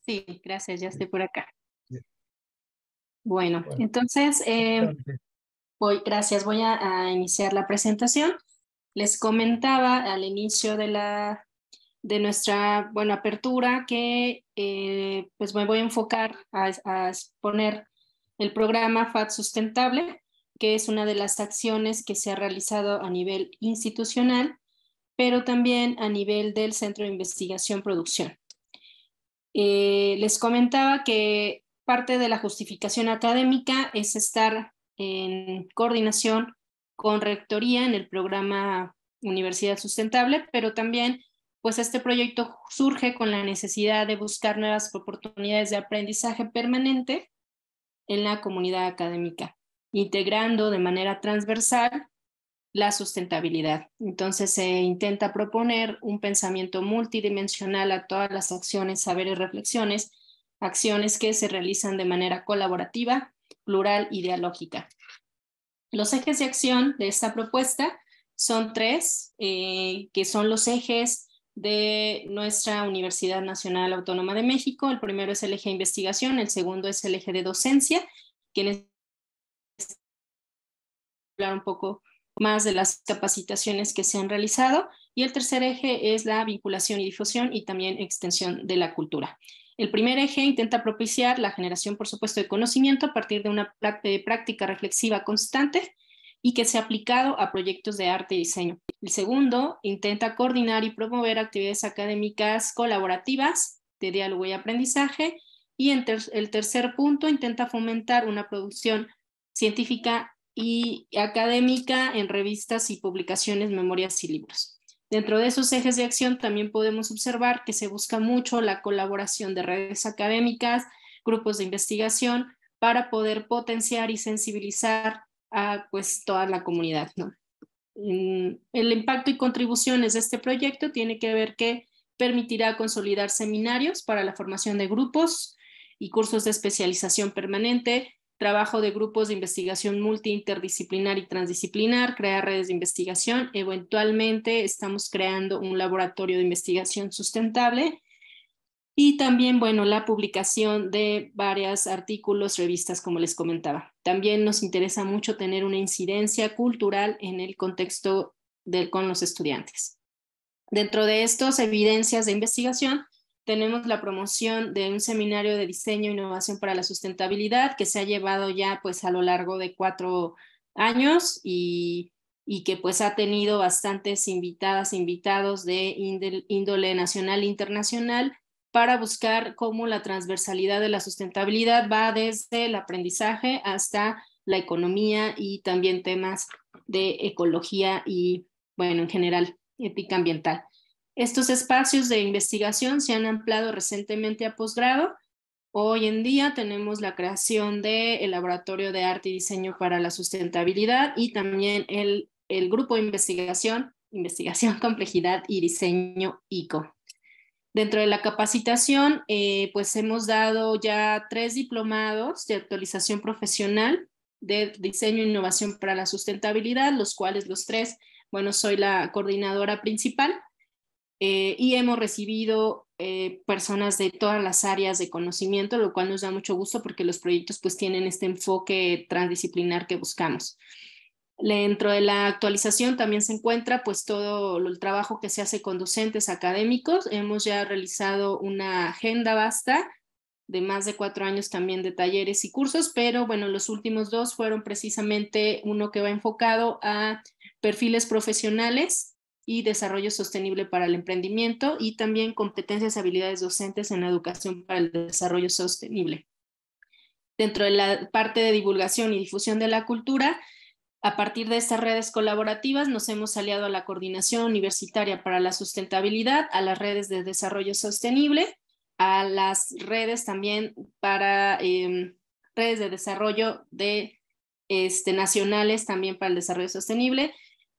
Sí, gracias, ya estoy por acá. Bueno, entonces, eh, voy, gracias, voy a, iniciar la presentación. Les comentaba al inicio de, la, de nuestra buena apertura que eh, pues me voy a enfocar a, a exponer el programa FAT Sustentable, que es una de las acciones que se ha realizado a nivel institucional, pero también a nivel del Centro de Investigación Producción. Eh, les comentaba que parte de la justificación académica es estar en coordinación con Rectoría en el programa Universidad Sustentable, pero también pues este proyecto surge con la necesidad de buscar nuevas oportunidades de aprendizaje permanente en la comunidad académica, integrando de manera transversal la sustentabilidad. Entonces se intenta proponer un pensamiento multidimensional a todas las acciones, saberes, reflexiones, acciones que se realizan de manera colaborativa, plural y dialógica. Los ejes de acción de esta propuesta son tres, eh, que son los ejes de nuestra Universidad Nacional Autónoma de México. El primero es el eje de investigación, el segundo es el eje de docencia, quienes hablar un poco más de las capacitaciones que se han realizado. Y el tercer eje es la vinculación y difusión y también extensión de la cultura. El primer eje intenta propiciar la generación, por supuesto, de conocimiento a partir de una práctica reflexiva constante y que sea aplicado a proyectos de arte y diseño. El segundo intenta coordinar y promover actividades académicas colaborativas de diálogo y aprendizaje. Y el tercer punto intenta fomentar una producción científica y académica en revistas y publicaciones, memorias y libros. Dentro de esos ejes de acción también podemos observar que se busca mucho la colaboración de redes académicas, grupos de investigación, para poder potenciar y sensibilizar a pues, toda la comunidad. ¿no? El impacto y contribuciones de este proyecto tiene que ver que permitirá consolidar seminarios para la formación de grupos y cursos de especialización permanente, trabajo de grupos de investigación multi-interdisciplinar y transdisciplinar, crear redes de investigación. Eventualmente estamos creando un laboratorio de investigación sustentable y también, bueno, la publicación de varios artículos, revistas, como les comentaba. También nos interesa mucho tener una incidencia cultural en el contexto del, con los estudiantes. Dentro de estos evidencias de investigación, tenemos la promoción de un seminario de diseño e innovación para la sustentabilidad que se ha llevado ya pues a lo largo de cuatro años y, y que pues ha tenido bastantes invitadas, invitados de índole nacional e internacional para buscar cómo la transversalidad de la sustentabilidad va desde el aprendizaje hasta la economía y también temas de ecología y, bueno, en general, ética ambiental. Estos espacios de investigación se han ampliado recientemente a posgrado Hoy en día tenemos la creación del Laboratorio de Arte y Diseño para la Sustentabilidad y también el, el Grupo de Investigación, Investigación, Complejidad y Diseño ICO. Dentro de la capacitación, eh, pues hemos dado ya tres diplomados de actualización profesional de diseño e innovación para la sustentabilidad, los cuales los tres, bueno, soy la coordinadora principal eh, y hemos recibido eh, personas de todas las áreas de conocimiento, lo cual nos da mucho gusto porque los proyectos pues tienen este enfoque transdisciplinar que buscamos. Dentro de la actualización también se encuentra pues todo el trabajo que se hace con docentes académicos. Hemos ya realizado una agenda vasta de más de cuatro años también de talleres y cursos, pero bueno, los últimos dos fueron precisamente uno que va enfocado a perfiles profesionales y desarrollo sostenible para el emprendimiento y también competencias y habilidades docentes en la educación para el desarrollo sostenible. Dentro de la parte de divulgación y difusión de la cultura, a partir de estas redes colaborativas nos hemos aliado a la Coordinación Universitaria para la Sustentabilidad, a las redes de desarrollo sostenible, a las redes también para em, redes de desarrollo de este, nacionales también para el desarrollo sostenible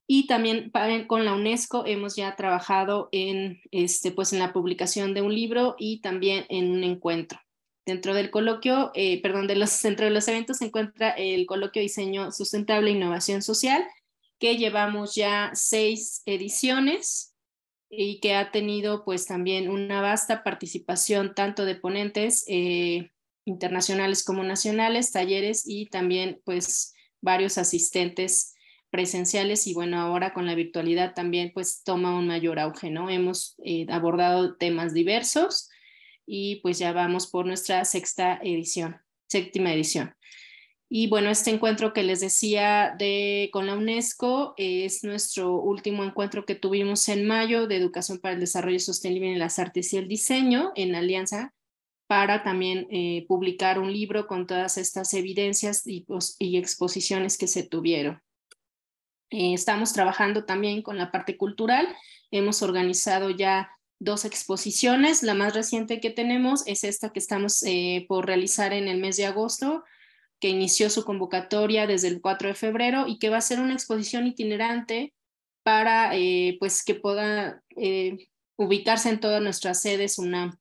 y también con la UNESCO hemos ya trabajado en, este, pues en la publicación de un libro y también en un encuentro. Dentro del coloquio, eh, perdón, de los, dentro de los eventos se encuentra el coloquio Diseño Sustentable e Innovación Social, que llevamos ya seis ediciones y que ha tenido pues también una vasta participación tanto de ponentes eh, internacionales como nacionales, talleres y también pues varios asistentes presenciales y bueno, ahora con la virtualidad también pues toma un mayor auge, ¿no? Hemos eh, abordado temas diversos y pues ya vamos por nuestra sexta edición, séptima edición. Y bueno, este encuentro que les decía de, con la UNESCO es nuestro último encuentro que tuvimos en mayo de Educación para el Desarrollo Sostenible en las Artes y el Diseño en alianza para también eh, publicar un libro con todas estas evidencias y, y exposiciones que se tuvieron. Eh, estamos trabajando también con la parte cultural. Hemos organizado ya dos exposiciones. La más reciente que tenemos es esta que estamos eh, por realizar en el mes de agosto, que inició su convocatoria desde el 4 de febrero y que va a ser una exposición itinerante para eh, pues que pueda ubicarse en todas nuestras sedes UNAM.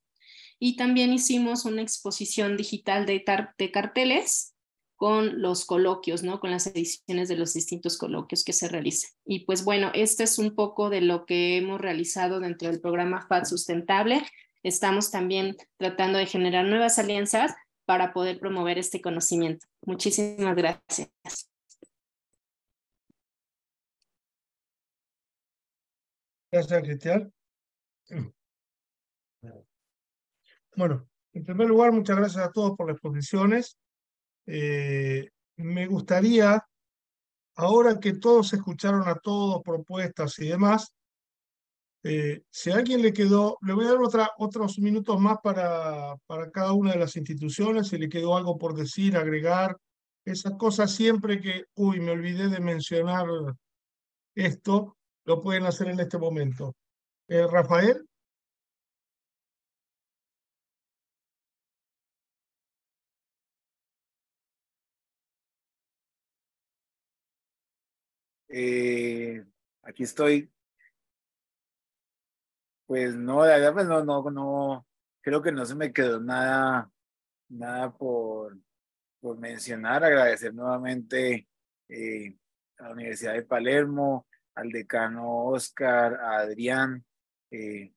Y también hicimos una exposición digital de, de carteles con los coloquios, ¿no? Con las ediciones de los distintos coloquios que se realicen. Y pues bueno, este es un poco de lo que hemos realizado dentro del programa FAD Sustentable. Estamos también tratando de generar nuevas alianzas para poder promover este conocimiento. Muchísimas gracias. Gracias, Cristian. Bueno, en primer lugar, muchas gracias a todos por las exposiciones. Eh, me gustaría, ahora que todos escucharon a todos, propuestas y demás, eh, si alguien le quedó, le voy a dar otros minutos más para, para cada una de las instituciones, si le quedó algo por decir, agregar, esas cosas siempre que, uy, me olvidé de mencionar esto, lo pueden hacer en este momento. Eh, Rafael. Eh, aquí estoy. Pues no, de verdad, pues no, no, no, creo que no se me quedó nada, nada por, por mencionar. Agradecer nuevamente eh, a la Universidad de Palermo, al decano Oscar, a Adrián, eh,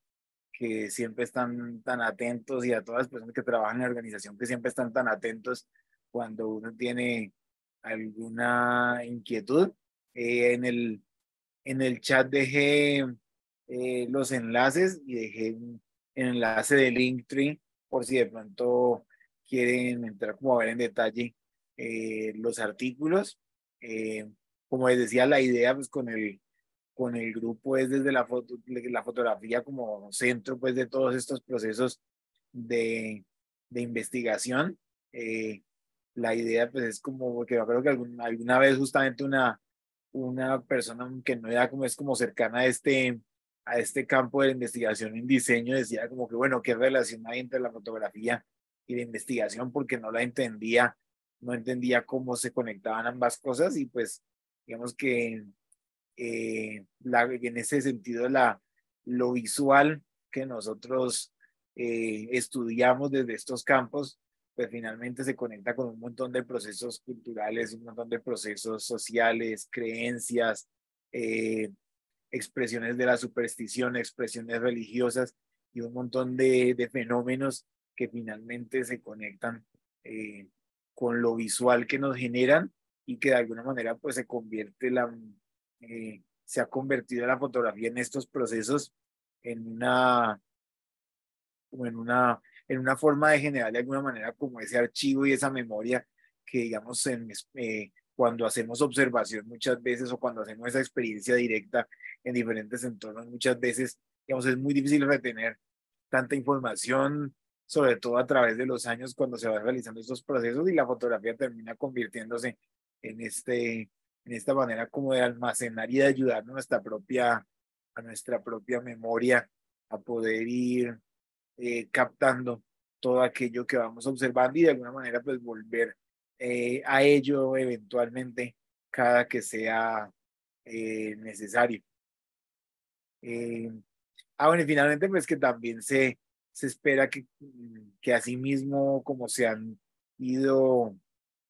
que siempre están tan atentos y a todas las personas que trabajan en la organización que siempre están tan atentos cuando uno tiene alguna inquietud. Eh, en, el, en el chat dejé eh, los enlaces y dejé un enlace de Linktree por si de pronto quieren entrar como a ver en detalle eh, los artículos. como les decía, la idea pues con el, con el grupo es desde la, foto, la fotografía como centro pues de todos estos procesos de, de investigación. la idea pues es como, que yo creo que alguna, alguna vez justamente una, una persona que no era como es como cercana a este, a este campo de investigación en diseño, decía como que, bueno, ¿qué relación hay entre la fotografía y la investigación porque no la entendía, no entendía cómo se conectaban ambas cosas y pues digamos que eh, la, en ese sentido la, lo visual que nosotros eh, estudiamos desde estos campos, pues finalmente se conecta con un montón de procesos culturales, un montón de procesos sociales, creencias, eh, expresiones de la superstición, expresiones religiosas y un montón de, fenómenos que finalmente se conectan eh, con lo visual que nos generan y que de alguna manera pues se convierte la, eh, se ha convertido la fotografía en estos procesos en una, en una, en una forma de generar de alguna manera como ese archivo y esa memoria que digamos en, eh, cuando hacemos observación muchas veces o cuando hacemos esa experiencia directa en diferentes entornos muchas veces digamos es muy difícil retener tanta información sobre todo a través de los años cuando se van realizando estos procesos y la fotografía termina convirtiéndose en, este, en esta manera como de almacenar y de ayudar a nuestra propia, a nuestra propia memoria a poder ir eh, captando todo aquello que vamos observando y de alguna manera pues volver eh, a ello eventualmente cada que sea eh, necesario. ah, bueno, y finalmente pues que también se, se espera que, mm, que asimismo como se han ido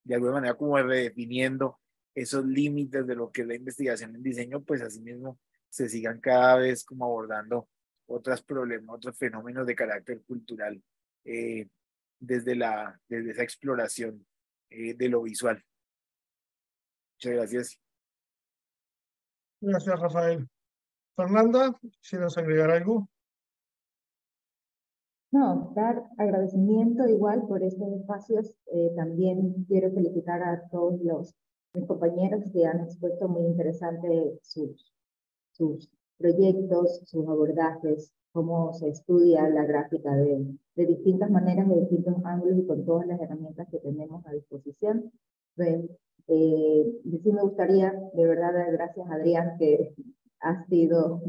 de alguna manera como redefiniendo esos límites de lo que es la investigación en diseño, pues asimismo se sigan cada vez como abordando otros problemas, otros fenómenos de carácter cultural eh, desde, la, desde esa exploración eh, de lo visual. Muchas gracias. Gracias, Rafael. Fernanda, ¿quisieras agregar algo? No, dar agradecimiento igual por estos espacios. Eh, también quiero felicitar a todos los mis compañeros que han expuesto muy interesante sus, sus proyectos, sus abordajes, cómo se estudia la gráfica de, de distintas maneras, de distintos ángulos y con todas las herramientas que tenemos a disposición. Pues, eh, sí me gustaría de verdad dar gracias a Adrián, que ha sido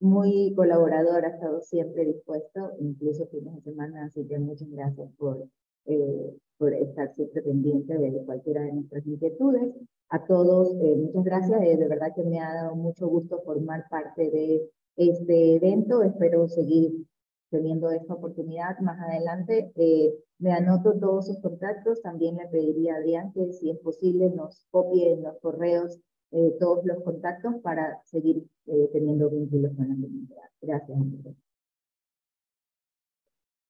muy colaborador, ha estado siempre dispuesto, incluso fines de semana, así que muchas gracias por, eh, por estar siempre pendiente de cualquiera de nuestras inquietudes. A todos, eh, muchas gracias, eh, de verdad que me ha dado mucho gusto formar parte de este evento, espero seguir teniendo esta oportunidad más adelante. me anoto todos sus contactos, también le pediría a Adrián que si es posible nos copie en los correos eh, todos los contactos para seguir eh, teniendo vínculos con la comunidad. Gracias.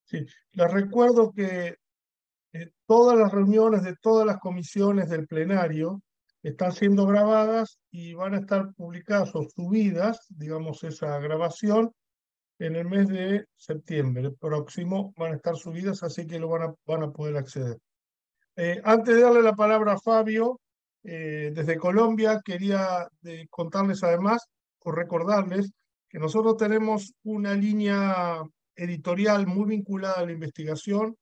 Sí, les recuerdo que eh, todas las reuniones de todas las comisiones del plenario están siendo grabadas y van a estar publicadas o subidas, digamos, esa grabación en el mes de septiembre próximo van a estar subidas, así que lo van a, van a poder acceder. antes de darle la palabra a Fabio, eh, desde Colombia quería contarles además o recordarles que nosotros tenemos una línea editorial muy vinculada a la investigación.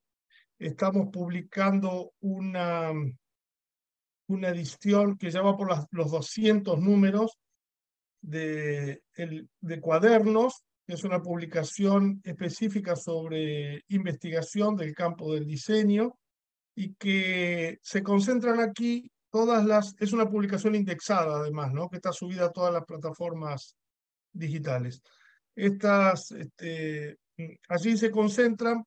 Estamos publicando una, una edición que ya va por los 200 números de, de cuadernos, es una publicación específica sobre investigación del campo del diseño y que se concentran aquí todas las, es una publicación indexada además, ¿no? que está subida a todas las plataformas digitales. Estas, este, allí se concentran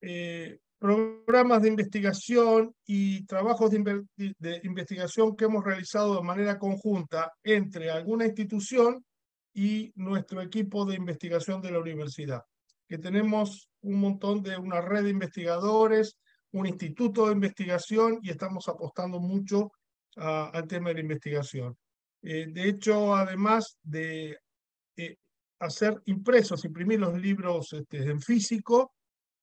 eh, programas de investigación y trabajos de, investigación que hemos realizado de manera conjunta entre alguna institución y nuestro equipo de investigación de la universidad, que tenemos un montón de una red de investigadores un instituto de investigación y estamos apostando mucho al tema de la investigación. Eh, de hecho, además de eh, hacer impresos, imprimir los libros este, en físico,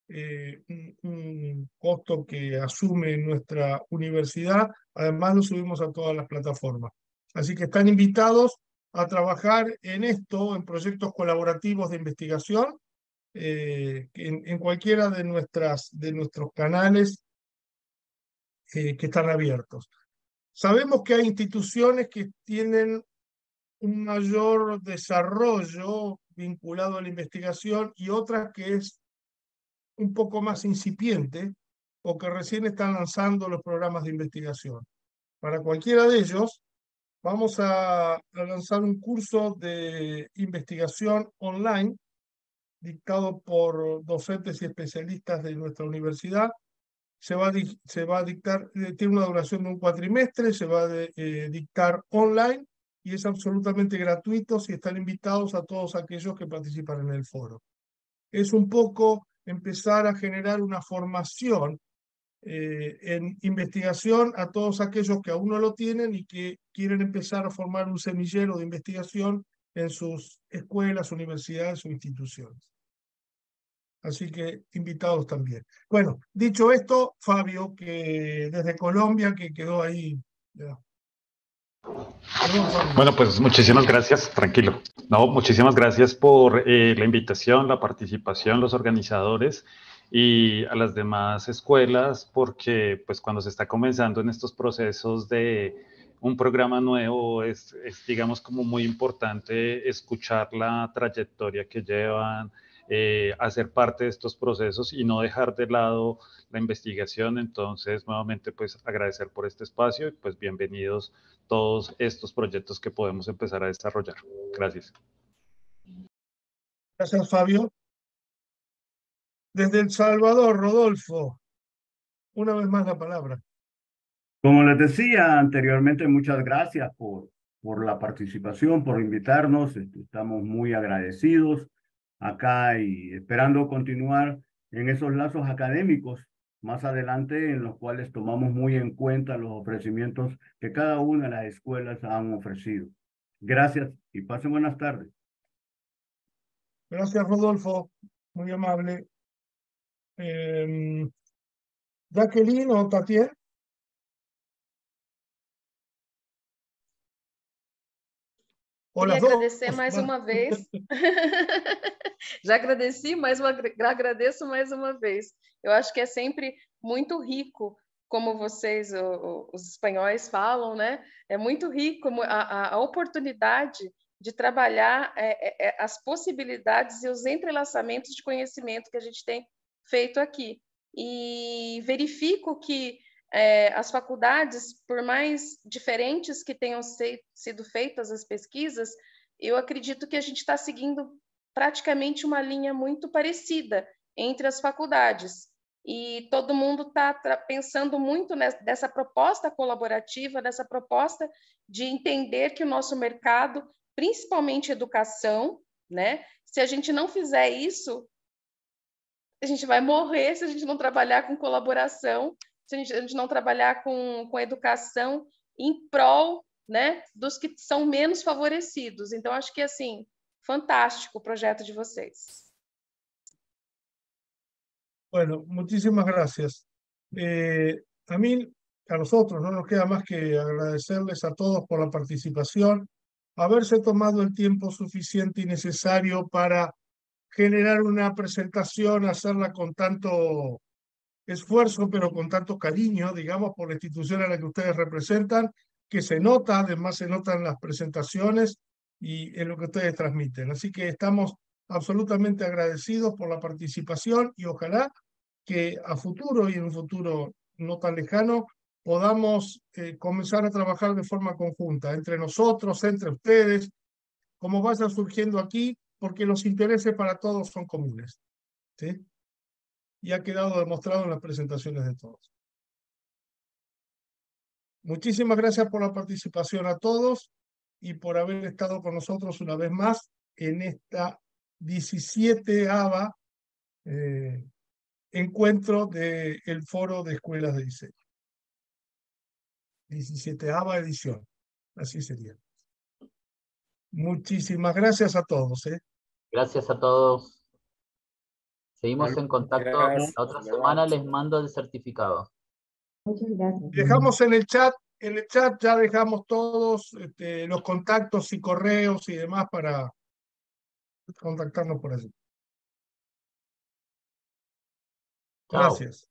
eh, un, costo que asume nuestra universidad, además lo subimos a todas las plataformas. Así que están invitados a trabajar en esto, en proyectos colaborativos de investigación, eh, en, cualquiera de, nuestras, de nuestros canales eh, que están abiertos. Sabemos que hay instituciones que tienen un mayor desarrollo vinculado a la investigación y otras que es un poco más incipiente o que recién están lanzando los programas de investigación. Para cualquiera de ellos, vamos a, lanzar un curso de investigación online dictado por docentes y especialistas de nuestra universidad. Se va se va a dictar, eh, tiene una duración de un cuatrimestre, se va a eh, dictar online y es absolutamente gratuito si están invitados a todos aquellos que participan en el foro. Es un poco empezar a generar una formación eh, en investigación a todos aquellos que aún no lo tienen y que quieren empezar a formar un semillero de investigación en sus escuelas, universidades o instituciones. Así que invitados también. Bueno, dicho esto, Fabio, que desde Colombia, que quedó ahí. Bueno, pues muchísimas gracias, tranquilo. No, muchísimas gracias por eh, la invitación, la participación, los organizadores y a las demás escuelas, porque pues cuando se está comenzando en estos procesos de un programa nuevo, es, digamos como muy importante escuchar la trayectoria que llevan, eh, hacer parte de estos procesos y no dejar de lado la investigación. Entonces, nuevamente, pues agradecer por este espacio y pues bienvenidos todos estos proyectos que podemos empezar a desarrollar. Gracias. Gracias, Fabio. Desde El Salvador, Rodolfo, una vez más la palabra. Como les decía anteriormente, muchas gracias por, por la participación, por invitarnos. Este, estamos muy agradecidos acá y esperando continuar en esos lazos académicos más adelante en los cuales tomamos muy en cuenta los ofrecimientos que cada una de las escuelas han ofrecido. Gracias y pasen buenas tardes. Gracias, Rodolfo. Muy amable. Eh, Jacqueline o Tatiana. Queria agradecer mais uma vez. Já agradeci, mas agradeço mais uma vez. Eu acho que é sempre muito rico, como vocês, os espanhóis, falam, né? É muito rico a, a oportunidade de trabalhar é, é, é, as possibilidades e os entrelaçamentos de conhecimento que a gente tem feito aqui. E verifico que é, as faculdades, por mais diferentes que tenham se, sido feitas as pesquisas, eu acredito que a gente está seguindo praticamente uma linha muito parecida entre as faculdades. E todo mundo está pensando muito nessa proposta colaborativa, dessa proposta de entender que o nosso mercado, principalmente educação, né? Se a gente não fizer isso, a gente vai morrer se a gente não trabalhar com colaboração, se a gente, não trabalhar com, com educação em prol né, dos que são menos favorecidos. Então, acho que, assim, fantástico o projeto de vocês. Bueno, muchísimas gracias. Eh, a mí, a nosotros, no nos queda más que agradecerles a todos por la participación, haberse tomado el tiempo suficiente y necesario para generar una presentación, hacerla con tanto esfuerzo, pero con tanto cariño, digamos, por la institución a la que ustedes representan, que se nota, además se notan las presentaciones y en lo que ustedes transmiten. Así que estamos absolutamente agradecidos por la participación y ojalá que a futuro y en un futuro no tan lejano podamos eh, comenzar a trabajar de forma conjunta entre nosotros, entre ustedes, como vaya surgiendo aquí, porque los intereses para todos son comunes. ¿sí? Y ha quedado demostrado en las presentaciones de todos. Muchísimas gracias por la participación a todos y por haber estado con nosotros una vez más en esta 17 ava eh, encuentro del Foro de Escuelas de Diseño. 17 ava edición, así sería. Muchísimas gracias a todos. ¿eh? Gracias a todos. Seguimos en contacto. La otra semana les mando el certificado. Muchas gracias. Dejamos en el chat, en el chat ya dejamos todos este, los contactos y correos y demás para contactarnos por allí. Gracias.